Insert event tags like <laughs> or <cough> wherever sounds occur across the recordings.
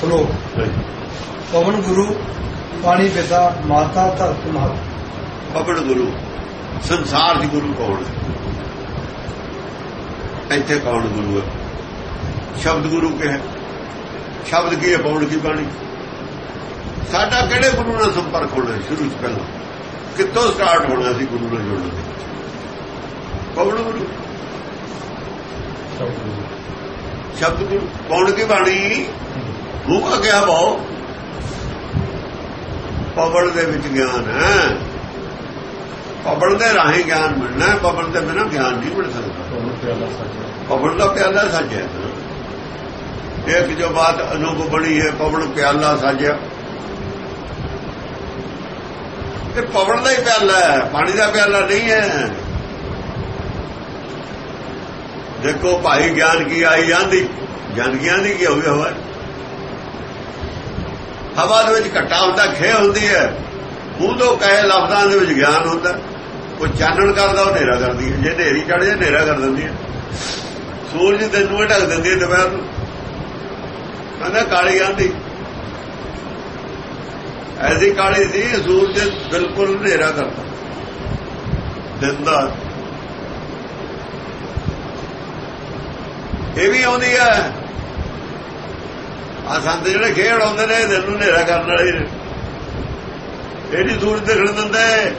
ਸ਼ਲੋਕ ਪਵਨ ਗੁਰੂ ਪਾਣੀ ਪਿਤਾ ਮਾਤਾ ਧਰਤ ਮਾਤਾ ਪਵਨ ਗੁਰੂ ਸੰਸਾਰ ਦੀ ਗੁਰੂ ਕੌਣ ਇੱਥੇ ਕੌਣ ਗੁਰੂ ਹੈ? ਸ਼ਬਦ ਗੁਰੂ ਕਿਹ? ਸ਼ਬਦ ਕੀ ਹੈ? ਪਵਨ ਕੀ ਬਾਣੀ? ਸਾਡਾ ਕਿਹੜੇ ਗੁਰੂ ਨਾਲ ਸੰਪਰਕ ਹੋਣਾ ਸ਼ੁਰੂ ਚ ਪਹਿਲਾਂ। ਕਿੱਥੋਂ ਸਟਾਰਟ ਹੋਣਾ ਸੀ ਗੁਰੂ ਨਾਲ ਜੁੜਨ ਦੇ ਪਵਨ ਗੁਰੂ? ਸ਼ਬਦ ਗੁਰੂ। ਪਵਨ ਕੀ ਬਾਣੀ? ਕਾ ਕਿਹਾ ਭਾਉ ਪਵਨ ਦੇ ਵਿੱਚ ਗਿਆਨ ਹੈ। ਪਵਨ ਦੇ ਰਾਹੀਂ ਗਿਆਨ ਮਿਲਣਾ ਹੈ ਪਵਨ ਦੇ ਬਿਨਾਂ ਗਿਆਨ ਨਹੀਂ ਮਿਲ ਸਕਦਾ। ਪਵਨ ਦਾ ਪਿਆਲਾ ਸਾਜਿਆ ਇੱਕ ਜੋ ਬਾਤ ਅਨੂਪ ਬਣੀ ਹੈ ਪਵਨ ਪਿਆਲਾ ਸਾਜਿਆ ਇਹ ਪਵਨ ਦਾ ਹੀ ਪਿਆਲਾ ਹੈ ਪਾਣੀ ਦਾ ਪਿਆਲਾ ਨਹੀਂ ਹੈ। ਦੇਖੋ ਭਾਈ ਗਿਆਨ ਕੀ ਆਈ ਜਾਂਦੀ ਜਨਗੀਆਂ ਦੀ ਕੀ ਹੋਵੇ ਹਵਾ ਹਵਾ ਦੇ ਵਿੱਚ ਘਟਾ ਹੁੰਦਾ ਖੇ ਹੁੰਦੀ ਹੈ। ਮੂੰਹ ਤੋਂ ਕਹੇ ਲਫ਼ਜ਼ਾਂ ਦੇ ਵਿੱਚ ਗਿਆਨ ਹੁੰਦਾ। ਉਹ ਚਾਨਣ ਕਰਦਾ, ਉਹ ਹਨੇਰਾ ਕਰਦੀ ਹੈ। ਜੇ ਹਨੇਰੀ ਚੜ ਜਾਏ, ਹਨੇਰਾ ਕਰ ਦਿੰਦੀ ਹੈ। ਸੂਰਜ ਦਿਨ ਨੂੰ ਢੱਕ ਦਿੰਦੀ ਹੈ ਦੁਪਹਿਰ ਨੂੰ। ਕਹਿੰਦਾ ਕਾਲੀ ਆਂਦੀ। ਐਸੀ ਕਾਲੀ ਸੀ, ਸੂਰਜ ਬਿਲਕੁਲ ਹਨੇਰਾ ਕਰਦਾ। ਦਿਨ ਦਾ ਇਹ ਵੀ ਆਉਂਦੀ ਹੈ। ਆ ਸੰਤ ਜਿਹੜੇ ਖੇਡ ਆਉਂਦੇ ਨੇ ਦਿਨ ਨੂੰ ਹਨੇਰਾ ਕਰਨ ਵਾਲੇ ਨੇ। ਇਹ ਨਹੀਂ ਸੂਰਜ ਦਿਖਣ ਦਿੰਦੇ,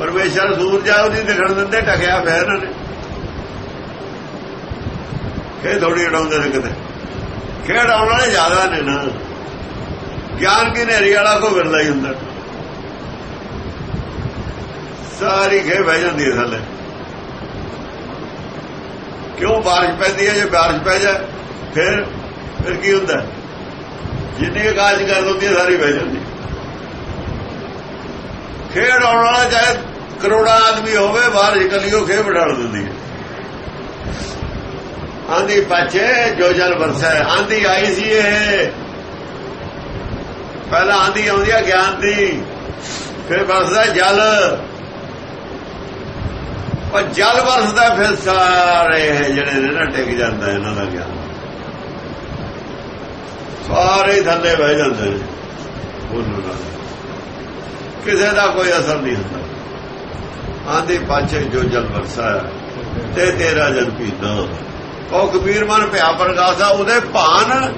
ਪਰਮੇਸ਼ਰ ਸੂਰਜ ਆ, ਉਹਦੀ ਦਿਖਣ ਦਿੰਦੇ ਟਕਿਆ ਪਿਆ ਇਹਨਾਂ ਨੇ। ਇਹ ਥੋੜੀ ਉਡਾਉਂਦੇ ਨੇ ਕਿਤੇ। ਖੇਡ ਆਉਣ ਵਾਲੇ ਜ਼ਿਆਦਾ ਨੇ ਨਾ। ਗਿਆਨ ਕੀ ਨੇਰੀ ਵਾਲਾ ਕੋ ਵਿਰਲਾ ਹੀ ਹੁੰਦਾ। ਸਾਰੀ ਖੇ ਬਹਿ ਜਾਂਦੀ ਹੈ ਥੱਲੇ। ਕਿਉਂ ਬਾਰਿਸ਼ ਪੈਂਦੀ ਹੈ? ਜੇ ਬਾਰਿਸ਼ ਪੈ ਜਾ ਫਿਰ ਫਿਰ ਕੀ ਹੁੰਦਾ? ਜਿੰਨੀ ਕਾਜ ਕਰ ਦਿੰਦੀ ਸਾਰੀ ਬਹਿ ਜਾਂਦੀ। ਖੇਡ ਆਉਣ ਵਾਲਾ ਚਾਹੇ ਕਰੋੜਾ ਆਦਮੀ ਹੋਵੇ, ਬਾਹਰ ਕਲਿਓ ਖੇ ਬਿਠਾ ਦਿੰਦੀ ਹੈ। ਆਂਦੀ ਪਾਛੇ, ਜੋ ਜਲ ਵਰਸਾ, ਆਂਦੀ ਆਈ ਸੀ ਇਹ। ਪਹਿਲਾਂ ਆਂਦੀ ਆਉਂਦੀ ਆ ਗਿਆਨ ਦੀ, ਫਿਰ ਵਰਸਦਾ ਜਲ। ਪਰ ਜਲ ਵਰਸਦਾ ਫਿਰ ਸਾਰੇ ਜਿਹੜੇ ਨੇ ਨਾ ਟਿਕ ਜਾਂਦਾ ਇਹਨਾਂ ਦਾ ਗਿਆਨ। ਸਾਰੇ ਥੱਲੇ ਬਹਿ ਜਾਂਦੇ ਨੇ। ਉਹਨਾਂ ਕਿਸੇ ਦਾ ਕੋਈ ਅਸਰ ਨਹੀਂ ਹੁੰਦਾ। ਆਂਦੀ, ਪਾਛੇ ਜੋ ਜਲ ਵਰਸਾ ਤੇ ਤੇਰਾ ਜਲ ਪੀਦਾ ਉਹ ਕਬੀਰ ਮਨ ਭਿਆ ਪ੍ਰਗਾਸਾ ਉਹਦੇ ਭਾਨ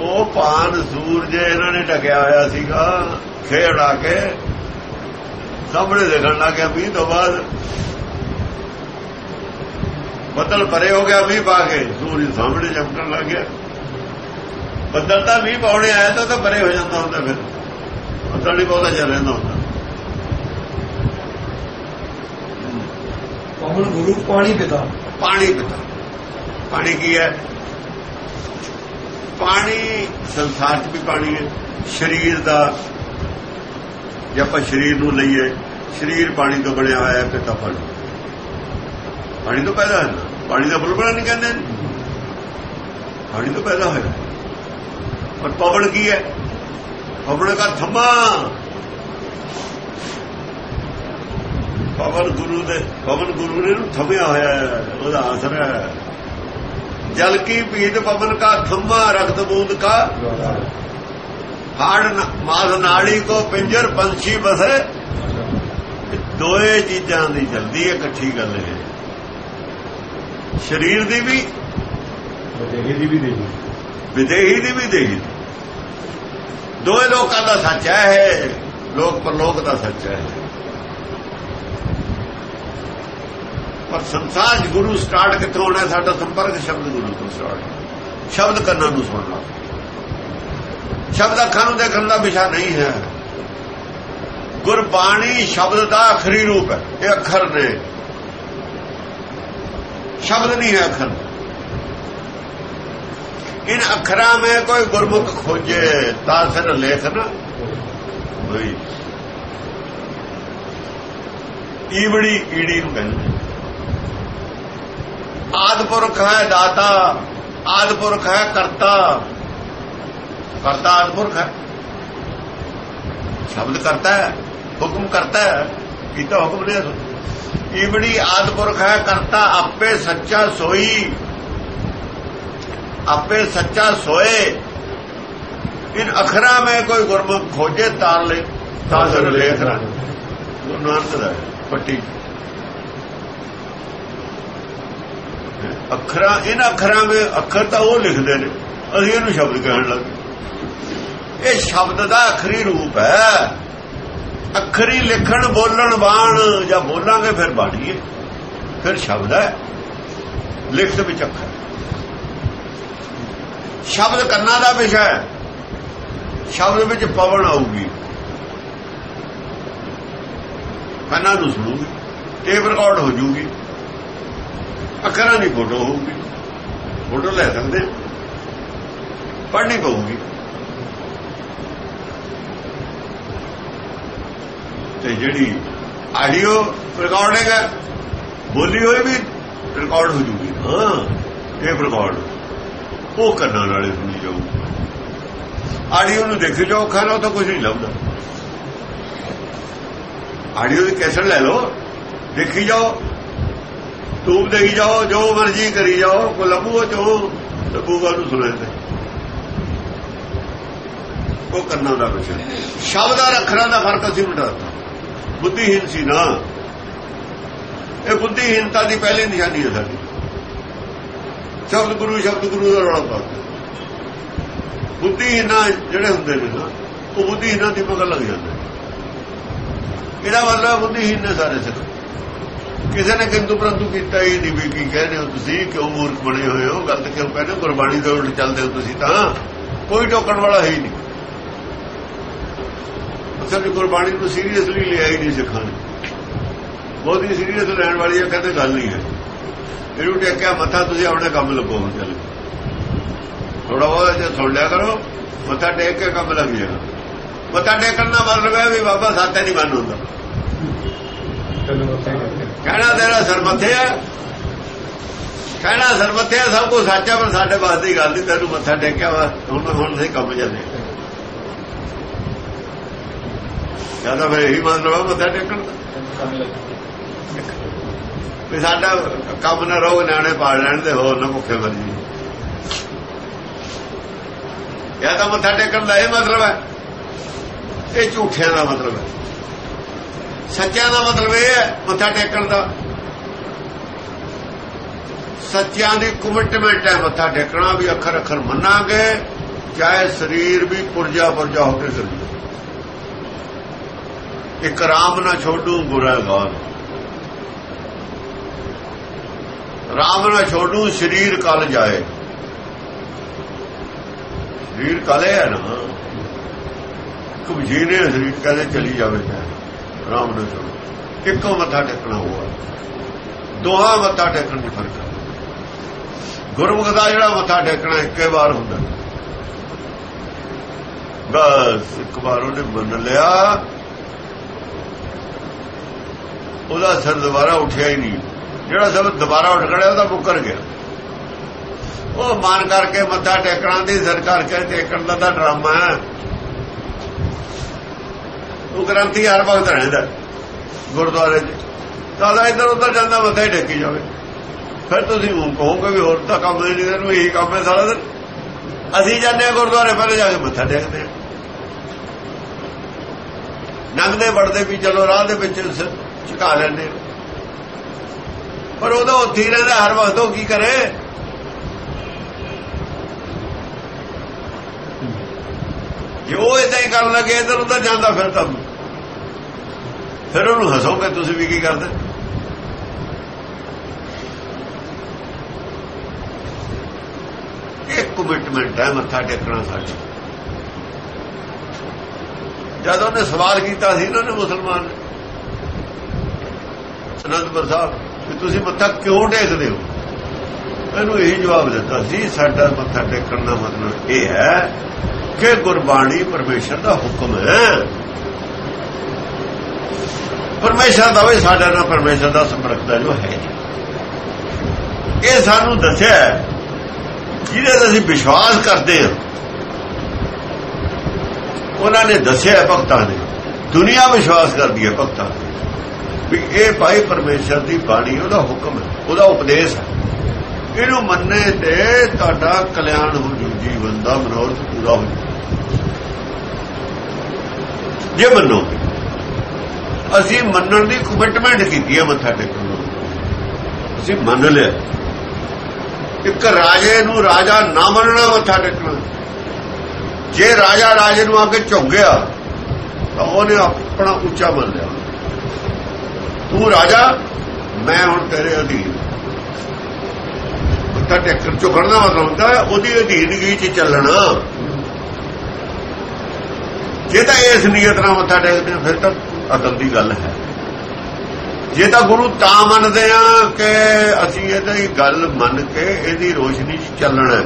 ਉਹ ਭਾਨ ਸੂਰਜ ਇਹਨਾਂ ਨੇ ਟਕਿਆ ਹੋਇਆ ਸੀਗਾ ਖੇੜਾ ਕੇ ਸਾਹਮਣੇ ਦੇਖਣ ਲੱਗਿਆ ਮੀਂਹ ਤੋਂ ਬਾਅਦ ਬੱਦਲ ਪਰੇ ਹੋ ਗਿਆ, ਮੀਂਹ ਪਾ ਕੇ ਸੂਰਜ ਸਾਹਮਣੇ ਚਮਕਣ ਲੱਗ ਗਿਆ। ਬੱਦਲ ਤਾਂ ਮੀਂਹ ਪਾਉਣੇ ਆਇਆ ਤਾਂ ਤਾਂ ਪਰੇ ਹੋ ਜਾਂਦਾ ਹੁੰਦਾ ਫਿਰ। ਬੱਦਲ ਨਹੀਂ ਬਹੁਤਾ ਚੱਲ ਰਹਿੰਦਾ ਹੁੰਦਾ। ਪਵਨ ਗੁਰੂ ਪਾਣੀ ਪਿਤਾ। ਪਾਣੀ ਪਿਤਾ। ਪਾਣੀ ਕੀ ਹੈ? ਪਾਣੀ ਸੰਸਾਰ 'ਚ ਵੀ ਪਾਣੀ ਹੈ। ਸਰੀਰ ਦਾ ਜੇ ਆਪਾਂ ਸਰੀਰ ਨੂੰ ਲਈਏ ਸਰੀਰ ਪਾਣੀ ਤੋਂ ਬਣਿਆ ਹੋਇਆ ਹੈ ਪਿਤਾ ਪਾਣੀ ਪਾਣੀ ਤੋਂ ਪੈਦਾ ਹੋਇਆ ਪਾਣੀ ਦਾ ਬੁਲਬੁਲਾ ਨਹੀਂ ਕਹਿੰਦੇ। ਪਾਣੀ ਤੋਂ ਪੈਦਾ ਹੋਇਆ। ਪਰ ਪਵਨ ਕੀ ਹੈ? ਪਵਨ ਦਾ ਥੰਮਾ। ਪਵਨ ਗੁਰੂ ਦੇ, ਪਵਨ ਗੁਰੂ ਨੇ ਨੂੰ ਥੰਮਿਆ ਹੋਇਆ ਹੈ, ਉਹਦਾ ਅਸਰ ਹੈ। ਜਲ ਕੀ ਪੀਤ ਪਵਨ ਕਾ ਥੰਮਾ ਰਖਤ ਬੂੰਦ ਕਾ। ਹਾੜ ਮਾਸ ਨਾੜੀ ਕੋ ਪਿੰਜਰ ਪੰਛੀ ਬਸੇ। ਦੋਏ ਚੀਜ਼ਾਂ ਦੀ ਜਲਦੀ ਹੈ, ਇਕੱਠੀ ਗੱਲ ਹੈ। ਸਰੀਰ ਦੀ ਵੀ। ਵਿਦੇਹੀ ਦੀ ਵੀ ਦੇਹੀ ਵਿਦੇਹੀ ਦੀ ਵੀ ਦੇਹੀ। ਦੋਏ ਲੋਕਾਂ ਦਾ ਸੱਚ ਹੈ ਇਹ, ਲੋਕ ਪਰਲੋਕ ਦਾ ਸੱਚ ਹੈ। ਪਰ ਸੰਸਾਰ ਗੁਰੂ ਸਟਾਰਟ ਕਿੱਥੋਂ ਹੋਣਾ, ਸਾਡਾ ਸੰਪਰਕ ਸ਼ਬਦ ਗੁਰੂ ਤੋਂ ਸਟਾਰਟ ਸ਼ਬਦ ਕੰਨਾਂ ਨੂੰ ਸੁਣਨਾ। ਸ਼ਬਦ ਅੱਖਾਂ ਨੂੰ ਦੇਖਣ ਦਾ ਵਿਸ਼ਾ ਨਹੀਂ ਹੈ। ਗੁਰਬਾਣੀ ਸ਼ਬਦ ਦਾ ਆਖਰੀ ਰੂਪ ਹੈ, ਇਹ ਅੱਖਰ ਨੇ। ਸ਼ਬਦ ਨਹੀਂ ਹੈ ਅੱਖਰ। ਇਨ ਅੱਖਰਾਂ ਮੈਂ ਕੋਈ ਗੁਰਮੁਖ ਖੋਜੇ, ਤਾਂ ਫਿਰ ਲੇਖ ਨਾ ਹੋਈ ਈਵੜੀ ਈੜੀ ਨੂੰ ਕਹਿੰਦੇ ਆਦਪੁਰਖ ਹੈ ਦਾਤਾ, ਆਦਪੁਰਖ ਹੈ ਕਰਤਾ। ਕਰਤਾ ਆਦਪੁਰਖ ਹੈ। ਸ਼ਬਦ ਕਰਤਾ ਹੈ, ਹੁਕਮ ਕਰਤਾ ਹੈ, ਕੀਤਾ ਹੁਕਮ ਨੇ ਈਵੜੀ ਆਦਪੁਰਖ ਹੈ ਕਰਤਾ, ਆਪੇ ਸੱਚਾ ਸੋਈ। ਆਪੇ ਸੱਚਾ ਸੋਏ। ਇਨ ਅਖਰਾਂ ਮੈਂ ਕੋਈ ਗੁਰਮੁਖ ਖੋਜੇ ਤਾਰ ਲੈ ਤਾਂ ਸਰ ਲੇਖ ਰਾਂ ਗੁਰੂ ਨਾਨਕ ਦਾ ਪੱਟੀ। ਅੱਖਰਾਂ ਇਨ ਅੱਖਰਾਂ ਵਿੱਚ ਅੱਖਰ ਤਾਂ ਉਹ ਲਿਖਦੇ ਨੇ। ਅਸੀਂ ਇਹਨੂੰ ਸ਼ਬਦ ਕਹਿਣ ਲੱਗੇ ਇਹ ਸ਼ਬਦ ਦਾ ਅਖਰੀ ਰੂਪ ਹੈ। ਅਖਰੀ ਲਿਖਣ ਬੋਲਣ ਬਾਣ ਜਾਂ ਬੋਲਾਂਗੇ ਫਿਰ ਬਾਣੀਏ। ਫਿਰ ਸ਼ਬਦ ਹੈ। ਲਿਖਤ ਵਿੱਚ ਅੱਖਰ। ਸ਼ਬਦ ਕੰਨਾਂ ਦਾ ਵਿਸ਼ਾ ਹੈ। ਸ਼ਬਦ ਵਿੱਚ ਪਵਨ ਆਊਗੀ। ਕੰਨਾਂ ਨੂੰ ਸੁਣੂਗੀ। ਟੇਪ ਰਿਕਾਰਡ ਹੋ ਜੂਗੀ। ਅੱਖਰਾਂ ਦੀ ਫੋਟੋ ਹੋਊਗੀ। ਫੋਟੋ ਲੈ ਸਕਦੇ ਪੜ੍ਹਨੀ ਪਊਗੀ। ਤੇ ਜਿਹੜੀ ਆਡੀਓ ਰਿਕਾਰਡਿੰਗ ਹੈ ਬੋਲੀ ਹੋਈ ਵੀ ਰਿਕਾਰਡ ਹੋ ਜੂਗੀ। ਹਾਂ। ਟੇਪ ਰਿਕਾਰਡ ਉਹ ਕੰਨਾਂ ਨਾਲੇ ਸੁਣੀ ਜਾਊ। ਆਡੀਓ ਨੂੰ ਦੇਖ ਜਾਓ ਖਾਣਾ ਤਾਂ ਕੁਝ ਨਹੀਂ ਲੱਭਦਾ। ਆਡੀਓ ਦੀ ਕੈਸਟ ਲੈ ਲਓ, ਦੇਖੀ ਜਾਓ ਟੂਬ ਦੇਖੀ ਜਾਓ, ਜੋ ਮਰਜ਼ੀ ਕਰੀ ਜਾਓ ਕੋ ਲੱਭੂਗਾ, ਜੋ ਲੱਭੂਗਾ ਨੂੰ ਸੁਣੇ ਤੇ ਉਹ ਕੰਨਾਂ ਦਾ ਵਿਸ਼ਾ ਸ਼ਬਦ ਔਰ ਅੱਖਰਾਂ ਦਾ ਫ਼ਰਕ ਅਸੀਂ ਮਿਟਾਤਾ ਬੁੱਧੀਹੀਨ ਸੀ ਨਾ। ਇਹ ਬੁੱਧੀਹੀਨਤਾ ਦੀ ਪਹਿਲੀ ਨਿਸ਼ਾਨੀ ਹੈ ਸਾਡੀ। ਸ਼ਬਦ ਗੁਰੂ ਸ਼ਬਦ ਗੁਰੂ ਦਾ ਰੌਲਾ ਪਾ ਬੁੱਧੀਹੀਨਾ ਜਿਹੜੇ ਹੁੰਦੇ ਨੇ ਨਾ, ਉਹ ਬੁੱਧੀਹੀਨਾਂ ਦੀ ਮਗਰ ਲੱਗ ਜਾਂਦੇ ਇਹਦਾ ਮਤਲਬ ਬੁੱਧੀਹੀਨ ਨੇ ਸਾਰੇ ਸਿੱਖ ਕਿਸੇ ਨੇ ਕਿੰਤੂ ਪਰੰਤੂ ਕੀਤਾ ਹੀ ਨਹੀਂ ਵੀ ਕੀ ਕਹਿੰਦੇ ਹੋ ਤੁਸੀਂ, ਕਿਉਂ ਮੂਰਖ ਬਣੇ ਹੋਏ ਹੋ, ਗਲਤ ਕਿਉਂ ਕਹਿੰਦੇ ਹੋ, ਗੁਰਬਾਣੀ ਦੇ ਉਲਟ ਚੱਲਦੇ ਹੋ ਤੁਸੀਂ ਤਾਂ। ਕੋਈ ਟੋਕਣ ਵਾਲਾ ਹੈ ਹੀ ਨਹੀਂ। ਅਸਲ ਵਿੱਚ ਗੁਰਬਾਣੀ ਨੂੰ ਸੀਰੀਅਸਲੀ ਲਿਆ ਹੀ ਨਹੀਂ ਸਿੱਖਾਂ ਨੇ। ਬਹੁਤ ਹੀ ਸੀਰੀਅਸ ਲੈਣ ਵਾਲੀ ਹੈ ਕਹਿੰਦੇ ਗੱਲ ਨਹੀਂ ਹੈ। ਇਹਨੂੰ ਟੇਕਿਆ ਮੱਥਾ ਤੁਸੀਂ ਆਪਣੇ ਕੰਮ ਲੱਗੋ ਹੁਣ ਚੱਲ। ਥੋੜਾ ਬਹੁਤ ਜੇ ਸੁਣ ਲਿਆ ਕਰੋ ਮੱਥਾ ਟੇਕ ਕੇ ਕੰਮ ਲੱਗ ਜਾਏਗਾ ਮੱਥਾ ਟੇਕਣ ਦਾ ਮਤਲਬ ਹੈ ਵੀ ਬਾਬਾ ਸਾਤੇ ਨਹੀਂ ਮੰਨ ਹੁੰਦਾ ਕਹਿਣਾ ਤੇਰਾ ਸਰਮੱਥੇ ਆ। ਕਹਿਣਾ ਸਰਮੱਥੇ ਆ ਸਭ ਕੁਝ ਸੱਚ ਪਰ ਸਾਡੇ ਵਾਸਤੇ ਦੀ ਗੱਲ ਨਹੀਂ ਤੈਨੂੰ ਮੱਥਾ ਟੇਕਿਆ ਵਾ ਹੁਣ ਹੁਣ ਸਹੀ ਕੰਮ ਚੱਲੇ ਜ਼ਿਆਦਾ ਫਿਰ ਇਹੀ ਮਤਲਬ ਮੱਥਾ ਟੇਕਣ ਦਾ। ਵੀ ਸਾਡਾ ਕੰਮ ਨਾ ਰਹੋ, ਨਿਆਣੇ ਪਾੜ ਲੈਣ ਤੇ ਹੋਰ ਨਾ ਭੁੱਖੇ ਮਰ ਜੀ ਇਹ ਤਾਂ ਮੱਥਾ ਟੇਕਣ ਦਾ ਇਹ ਮਤਲਬ ਹੈ। ਇਹ ਝੂਠਿਆਂ ਦਾ ਮਤਲਬ ਹੈ। ਸੱਚਿਆਂ ਦਾ ਮਤਲਬ ਇਹ ਹੈ, ਮੱਥਾ ਟੇਕਣ ਦਾ। ਸੱਚਿਆਂ ਦੀ ਕਮਿਟਮੈਂਟ ਹੈ ਮੱਥਾ ਟੇਕਣਾ, ਵੀ ਅੱਖਰ ਅੱਖਰ ਮੰਨਾਂਗੇ, ਚਾਹੇ ਸਰੀਰ ਵੀ ਪੁਰਜਾ ਪੁਰਜਾ ਹੋ ਕੇ ਚੱਲੇ ਇੱਕ ਰਾਮ ਨਾ ਛੋਡੂ ਗੁਨਾਹਗਾਰ ਰਾਮ ਨਾ ਛੋਡੂ ਸਰੀਰ ਕਲ ਜਾਏ। ਸਰੀਰ ਕਲੇ ਹੈ ਨਾ। ਕਬਜੀਰੇ ਸਰੀਰ ਕਲੇ ਚਲੀ ਜਾਵੇ ਚਾਹੇ ਰਾਮ ਨਾ ਛੋਡੂ ਇੱਕੋ ਮੱਥਾ ਟੇਕਣਾ ਹੋਆ ਦੋਹਾਂ ਮੱਥਾ ਟੇਕਣ ਦੀ ਫ਼ਰਕ ਹੈ ਗੁਰਮੁਖ ਦਾ ਜਿਹੜਾ ਮੱਥਾ ਟੇਕਣਾ ਇੱਕੇ ਵਾਰ ਹੁੰਦਾ। ਬਸ ਇੱਕ ਵਾਰ ਉਹਨੇ ਮੰਨ ਲਿਆ। ਉਹਦਾ ਸਿਰ ਦੁਬਾਰਾ ਉੱਠਿਆ ਹੀ ਨਹੀਂ। ਜਿਹੜਾ ਸਭ ਦੁਬਾਰਾ ਉੱਠ ਖੜਿਆ ਉਹਦਾ ਮੁੱਕਰ ਗਿਆ। ਉਹ ਮਾਨ ਕਰਕੇ ਮੱਥਾ ਟੇਕਣਾ ਦੀ ਸਿਰ ਕਰਕੇ ਟੇਕਣ ਦਾ ਤਾਂ ਡਰਾਮਾ ਹੈ। ਉਹ ਗ੍ਰੰਥੀ ਹਰ ਵਕਤ ਰਹਿੰਦਾ ਗੁਰਦੁਆਰੇ 'ਚ। ਤਾਂ ਇੱਧਰ ਉੱਧਰ ਜਾਂਦਾ, ਮੱਥਾ ਹੀ ਟੇਕੀ ਜਾਵੇ। ਫਿਰ ਤੁਸੀਂ ਉਹ ਕਹੋਗੇ ਵੀ ਹੋਰ ਤਾਂ ਕੰਮ ਨਹੀਂ, ਇਹਨੂੰ ਇਹੀ ਕੰਮ ਹੈ ਸਾਰਾ ਦਿਨ। ਅਸੀਂ ਜਾਂਦੇ ਹਾਂ ਗੁਰਦੁਆਰੇ, ਪਹਿਲੇ ਜਾ ਕੇ ਮੱਥਾ ਟੇਕਦੇ ਹਾਂ। ਨੰਗਦੇ ਵੜਦੇ ਵੀ ਚਲੋ ਰਾਹ ਦੇ ਵਿੱਚ ਝੁਕਾ ਲੈਂਦੇ ਹਾਂ। ਪਰ ਉਹਦਾ ਉੱਥੇ ਹੀ ਰਹਿੰਦਾ ਹਰ ਵਕਤ ਉਹ ਕੀ ਕਰੇ? ਜੇ ਉਹ ਇਦਾਂ ਹੀ ਕਰਨ ਲੱਗੇ, ਇਧਰ ਉਧਰ ਜਾਂਦਾ ਫਿਰ ਤਾਂ ਫਿਰ ਉਹਨੂੰ ਹੱਸੋਗੇ ਤੁਸੀਂ ਵੀ ਕੀ ਕਰਦੇ? ਇਹ ਕਮਿਟਮੈਂਟ ਹੈ ਮੱਥਾ ਟੇਕਣਾ ਸਾਡਾ। ਜਦ ਉਹਨੇ ਸਵਾਲ ਕੀਤਾ ਸੀ ਇਹਨਾਂ ਨੇ ਮੁਸਲਮਾਨ ਨੇ ਅਨੰਦਪੁਰ ਸਾਹਿਬ ਕਿ ਤੁਸੀਂ ਮੱਥਾ ਕਿਉਂ ਟੇਕਦੇ ਹੋ? ਇਹਨੂੰ ਇਹੀ ਜਵਾਬ ਦਿੱਤਾ ਸੀ ਸਾਡਾ ਮੱਥਾ ਟੇਕਣ ਦਾ ਮਤਲਬ ਇਹ ਹੈ ਕਿ ਗੁਰਬਾਣੀ ਪਰਮੇਸ਼ਰ ਦਾ ਹੁਕਮ ਹੈ। ਪਰਮੇਸ਼ਰ ਦਾ ਵੀ ਸਾਡਾ ਨਾਲ ਪਰਮੇਸ਼ਰ ਦਾ ਸੰਪਰਕ ਦਾ ਜੋ ਹੈ। ਇਹ ਸਾਨੂੰ ਦੱਸਿਆ ਹੈ, ਜਿਹਦੇ ਤੇ ਅਸੀਂ ਵਿਸ਼ਵਾਸ ਕਰਦੇ ਹਾਂ। ਉਹਨਾਂ ਨੇ ਦੱਸਿਆ ਭਗਤਾਂ ਨੇ ਦੁਨੀਆ ਵਿਸ਼ਵਾਸ ਕਰਦੀ ਹੈ ਭਗਤਾਂ ਤੇ। ਵੀ ਇਹ ਭਾਈ ਪਰਮੇਸ਼ਰ ਦੀ ਬਾਣੀ, ਉਹਦਾ ਹੁਕਮ ਹੈ, ਉਹਦਾ ਉਪਦੇਸ਼ ਹੈ। ਇਹਨੂੰ ਮੰਨੇ ਤੇ ਤੁਹਾਡਾ ਕਲਿਆਣ ਹੋ ਜੂ, ਜੀਵਨ ਦਾ ਮਨੋਰਥ ਪੂਰਾ ਹੋ ਜੂ। ਜੇ ਮੰਨੋ ਅਸੀਂ ਮੰਨਣ ਦੀ ਕਮਿਟਮੈਂਟ ਕੀਤੀ ਹੈ ਮੱਥਾ ਟੇਕਣ ਨੂੰ। ਅਸੀਂ ਮੰਨ ਲਿਆ। ਇੱਕ ਰਾਜੇ ਨੂੰ ਰਾਜਾ ਨਾ ਮੰਨਣਾ ਮੱਥਾ ਟੇਕਣਾ। ਜੇ ਰਾਜਾ ਰਾਜੇ ਨੂੰ ਆ ਕੇ ਗਿਆ, ਤਾਂ ਉਹਨੇ ਆਪਣਾ ਉੱਚਾ ਮੰਨ ਲਿਆ। ਤੂੰ ਰਾਜਾ ਮੈਂ ਹੁਣ ਤੇਰੇ ਅਧੀਨ। ਮੱਥਾ ਟੇਕਣ ਝੁਕਣ ਦਾ ਮਤਲਬ ਹੁੰਦਾ ਉਹਦੀ ਅਧੀਨਗੀ 'ਚ ਚੱਲਣਾ। ਜੇ ਤਾਂ ਇਸ ਨੀਅਤ ਨਾਲ ਮੱਥਾ ਟੇਕਦੇ ਹਾਂ, ਫਿਰ ਤਾਂ ਅਕਲ ਦੀ ਗੱਲ ਹੈ। ਜੇ ਤਾਂ ਗੁਰੂ ਤਾਂ ਮੰਨਦੇ ਆ ਕਿ ਅਸੀਂ ਇਹਦੀ ਗੱਲ ਮੰਨ ਕੇ ਇਹਦੀ ਰੋਸ਼ਨੀ 'ਚ ਚੱਲਣਾ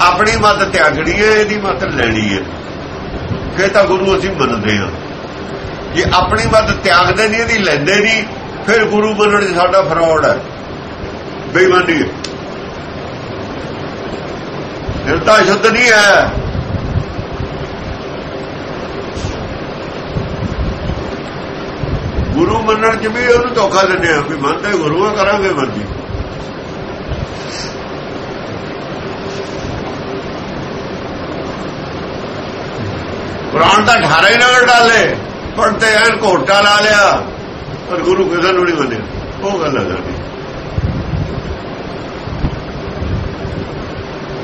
ਆਪਣੀ ਮੱਤ ਤਿਆਗਣੀ ਹੈ ਇਹਦੀ ਮੱਤ ਲੈਣੀ ਹੈ। ਫਿਰ ਤਾਂ ਗੁਰੂ ਅਸੀਂ ਮੰਨਦੇ ਆ। ਜੇ ਆਪਣੀ ਮੱਤ ਤਿਆਗਦੇ ਨਹੀਂ, ਇਹਦੀ ਲੈਂਦੇ ਨਹੀਂ, ਫਿਰ ਗੁਰੂ ਮੰਨਣ 'ਚ ਸਾਡਾ ਫਰੋਡ ਹੈ। ਬੇਈਮਾਨੀ ਹੈ। ਫਿਰ ਸ਼ੁੱਧ ਨਹੀਂ ਹੈ। ਗੁਰੂ ਮੰਨਣ 'ਚ ਵੀ ਉਹਨੂੰ ਧੋਖਾ ਦਿੰਦੇ ਆ ਵੀ ਮੰਨਦੇ ਗੁਰੂ ਆ ਕਰਾਂਗੇ ਮਰਜ਼ੀ। ਕੁਰਾਨ ਦਾ ਠਾਰਾ ਹੀ ਨਾ ਡਾਲੇ। ਪੜਤੇ ਐਨ ਘੋਟਾ ਲਾ ਲਿਆ। ਪਰ ਗੁਰੂ ਕਿਸੇ ਨੂੰ ਨਹੀਂ ਮੰਨਿਆ। ਉਹ ਗੱਲ ਹੈ ਸਾਡੀ।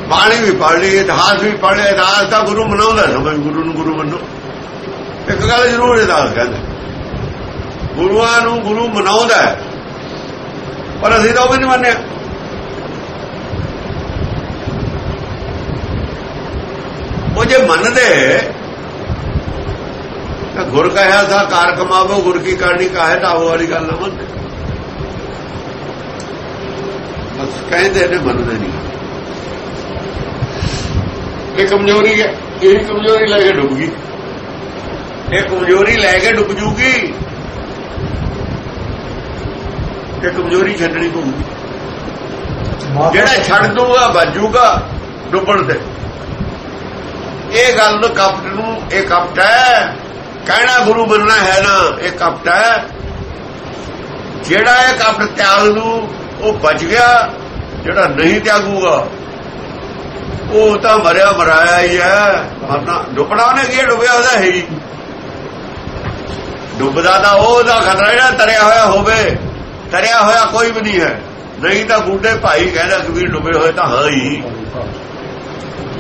ਬਾਣੀ ਵੀ ਪੜ੍ਹ ਲਈ, ਇਤਿਹਾਸ ਵੀ ਪੜ੍ਹ ਲਿਆ। ਇਤਿਹਾਸ ਦਾ ਗੁਰੂ ਮਨਾਉਂਦਾ ਸਮਝ ਗੁਰੂ ਨੂੰ ਗੁਰੂ ਮੰਨੋ। ਇੱਕ ਗੱਲ ਜ਼ਰੂਰ ਇਤਿਹਾਸ ਕਹਿੰਦੇ ਗੁਰੂਆਂ ਨੂੰ ਗੁਰੂ ਮਨਾਉਂਦਾ ਪਰ ਅਸੀਂ ਤਾਂ ਉਹ ਵੀ ਨਹੀਂ ਮੰਨਿਆ। ਉਹ ਜੇ ਮੰਨਦੇ ਤਾਂ ਗੁਰ ਕਹਿਆ ਸਾ ਕਾਰ ਕਮਾਵੋ ਗੁਰ ਕੀ ਕਰਨੀ ਕਾਹੇ ਤਾਂ ਉਹ ਵਾਲੀ ਗੱਲ ਨਾ ਮੰਨਦੇ ਬਸ ਕਹਿੰਦੇ ਨੇ ਮੰਨਦੇ ਨਹੀਂ। ਇਹ ਕਮਜ਼ੋਰੀ ਹੈ ਇਹ ਕਮਜ਼ੋਰੀ ਲੈ ਕੇ ਡੁੱਬ ਗਈ ਇਹ ਕਮਜ਼ੋਰੀ ਲੈ ਕੇ ਡੁੱਬ ਜੂਗੀ। ਇਹ ਕਮਜ਼ੋਰੀ ਛੱਡਣੀ ਪਊਗੀ। ਜਿਹੜਾ ਛੱਡ ਦੂਗਾ ਵੱਜੂਗਾ ਡੁੱਬਣ ਤੇ। ਇਹ ਗੱਲ ਨੂੰ ਕਪਟ ਨੂੰ ਇਹ ਕਪਟ ਹੈ। ਕਹਿਣਾ ਗੁਰੂ ਮੰਨਣਾ ਹੈ ਨਾ, ਇਹ ਕਪਟ ਹੈ। ਜਿਹੜਾ ਇਹ ਕਪਟ ਤਿਆਗ ਨੂੰ ਉਹ ਬਚ ਗਿਆ, ਜਿਹੜਾ ਨਹੀਂ ਤਿਆਗੂਗਾ, ਉਹ ਤਾਂ ਮਰਿਆ ਮਰਾਇਆ ਹੀ ਹੈ। ਮਰਨਾ, ਡੁੱਬਣਾ ਉਹਨੇ ਕੀ ਹੈ? ਡੁੱਬਿਆ ਉਹਦਾ ਹੈ। ਹੀ ਡੁੱਬਦਾ ਤਾਂ ਉਹਦਾ ਖਤਰਾ ਜਿਹੜਾ ਤਰਿਆ ਹੋਇਆ ਹੋਵੇ। ਤਰਿਆ ਹੋਇਆ ਕੋਈ ਵੀ ਨਹੀਂ ਹੈ। ਨਹੀਂ ਤਾਂ ਬੂਢੇ ਭਾਈ ਕਹਿੰਦਾ ਕਬੀਰ ਡੁੱਬੇ ਹੋਏ ਤਾਂ ਹਾਂ ਹੀ।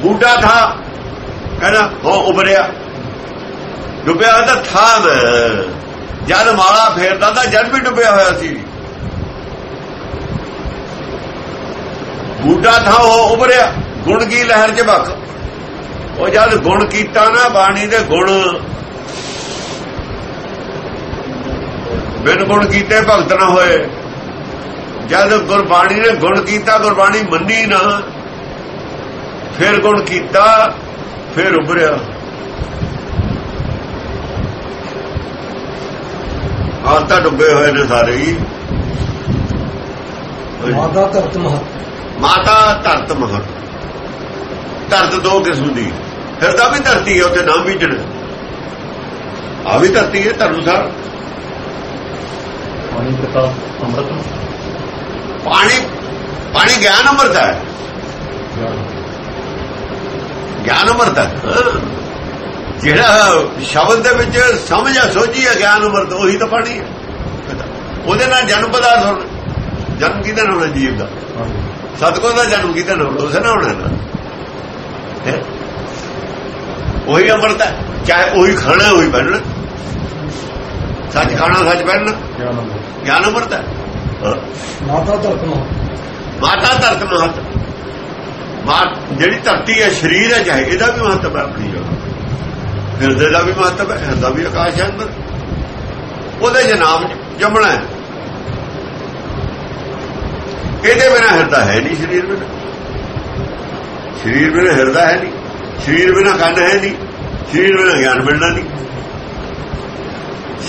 ਬੂਢਾ ਥਾ, ਕਹਿੰਦਾ ਉਹ ਉਬਰਿਆ ਡੁੱਬਿਆ ਹੋਇਆ ਤਾਂ ਥਾ ਜਦ ਮਾਲਾ ਫੇਰਦਾ ਤਾਂ ਜਦ ਵੀ ਡੁੱਬਿਆ ਹੋਇਆ ਸੀ। ਬੂਟਾ ਥਾ ਉਹ ਉਭਰਿਆ ਗੁਣ ਕੀ ਲਹਿਰ ਚ ਭਖ ਉਹ ਜਦ ਗੁਣ ਕੀਤਾ ਨਾ, ਬਾਣੀ ਦੇ ਗੁਣ। ਬਿਨ ਗੁਣ ਕੀਤੇ ਭਗਤ ਨਾ ਹੋਏ। ਜਦ ਗੁਰਬਾਣੀ ਨੇ ਗੁਣ ਕੀਤਾ, ਗੁਰਬਾਣੀ ਮੰਨੀ ਨਾ, ਫਿਰ ਗੁਣ ਕੀਤਾ, ਫਿਰ ਉਭਰਿਆ। ਆਹ ਤਾਂ ਡੁੱਬੇ ਹੋਏ ਨੇ ਸਾਰੇ ਹੀ। ਮਾਤਾ ਧਰਤ ਮਹਤ। ਮਾਤਾ ਧਰਤ ਮਹਤ। ਧਰਤ ਦੋ ਕਿਸਮ ਦੀ। ਹਿਰਦਾ ਵੀ ਧਰਤੀ ਹੈ ਉਹਦੇ ਨਾਮ ਬੀਜਣ ਆ ਵੀ ਧਰਤੀ ਹੈ ਧਰਮਸਾਰ ਪਾਣੀ ਪਿਤਾ ਅੰਮ੍ਰਿਤ। ਪਾਣੀ ਪਾਣੀ ਗਿਆਨ ਅੰਮ੍ਰਿਤ ਹੈ। ਗਿਆਨ ਅੰਮ੍ਰਿਤ ਹਾਂ। ਜਿਹੜਾ ਸ਼ਬਦ ਦੇ ਵਿੱਚ ਸਮਝ ਆ ਸੋਝੀ ਹੈ ਗਿਆਨ ਅੰਮ੍ਰਿਤ ਉਹੀ ਤਾਂ ਪਾਣੀ ਹੈ। ਉਹਦੇ ਨਾਲ ਜਨਮ ਪਦਾਰਥ ਹੋਣਾ। ਜਨਮ ਕਿਹਦਾ ਹੋਣਾ ਜੀਵ ਦਾ? ਸਤਗੁਰ ਦਾ ਜਨਮ ਕਿਹਦਾ ਹੋਣਾ? ਉਸੇ ਨਾਲ ਹੋਣਾ ਨਾ? ਉਹੀ ਅੰਮ੍ਰਿਤ ਹੈ। ਚਾਹੇ ਉਹੀ ਖਾਣਾ ਉਹੀ ਬਣਨਾ। ਸੱਚ ਖਾਣਾ ਸੱਚ ਬਣਨਾ। ਗਿਆਨ ਅੰਮ੍ਰਿਤ। ਹੈ। ਮਾਤਾ ਧਰਤ ਮਾਤਾ ਧਰਤ ਮਹਤ ਮਾਂ ਜਿਹੜੀ ਧਰਤੀ ਹੈ ਸਰੀਰ ਹੈ ਚਾਹੇ ਇਹਦਾ ਵੀ ਮਹੱਤਵ ਹੈ ਆਪਣੀ ਜਗ੍ਹਾ। ਹਿਰਦੇ ਦਾ ਵੀ ਮਹੱਤਵ ਹੈ, ਹਿਰਦਾ ਵੀ ਆਕਾਸ਼ ਹੈ ਅੰਦਰ। ਉਹਦੇ ਜਨਾਬ ਜੰਮਣਾ ਹੈ। ਇਹਦੇ ਬਿਨਾ ਹਿਰਦਾ ਹੈ ਨਹੀਂ, ਸਰੀਰ ਬਿਨਾ। ਸਰੀਰ ਬਿਨਾ ਹਿਰਦਾ ਹੈ ਨਹੀਂ, ਸਰੀਰ ਬਿਨਾ ਕੰਨ ਹੈ ਨਹੀਂ, ਸਰੀਰ ਬਿਨਾ ਗਿਆਨ ਮਿਲਣਾ ਨਹੀਂ।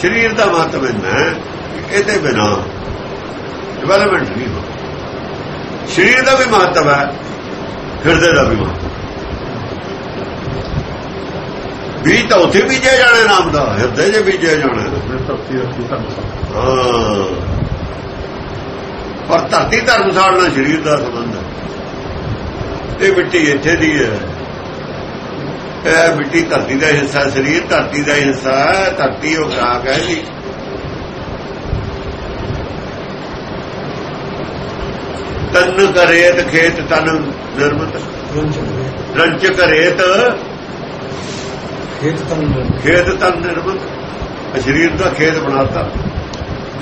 ਸਰੀਰ ਦਾ ਮਹੱਤਵ ਹੈ ਇਹਦੇ ਬਿਨਾ ਡਿਵੈਲਪਮੈਂਟ ਨਹੀਂ ਹੋ ਸਰੀਰ ਦਾ ਵੀ ਮਹੱਤਵ ਹੈ, ਹਿਰਦੇ ਦਾ ਵੀ ਮਹੱਤਵ। ਵੀ ਤਾਂ ਉੱਥੇ ਬੀਜਿਆ ਜਾਣਾ ਨਾਮ ਦਾ ਹਿਰਦੇ 'ਚ ਬੀਜਿਆ ਜਾਣਾ। ਪਰ ਧਰਤੀ ਧਰਮਸਾਲ ਨਾਲ ਸਰੀਰ ਦਾ ਸੰਬੰਧ ਹੈ। ਇਹ ਮਿੱਟੀ ਇੱਥੇ ਦੀ ਹੈ। ਇਹ ਮਿੱਟੀ ਧਰਤੀ ਦਾ ਹਿੱਸਾ ਸਰੀਰ ਧਰਤੀ ਦਾ ਹਿੱਸਾ ਧਰਤੀ ਉਹ ਖਰਾਕ ਹੈ ਜੀ। ਤਨ ਕਰੇਤ ਖੇਤ ਤਨ ਨਿਰਮਤ ਰੰਚ ਕਰੇਤ ਖੇਤ ਤਨ ਖੇਤ ਤਨ ਨਿਰਮਤ ਸਰੀਰ ਦਾ ਖੇਤ ਬਣਾਤਾ।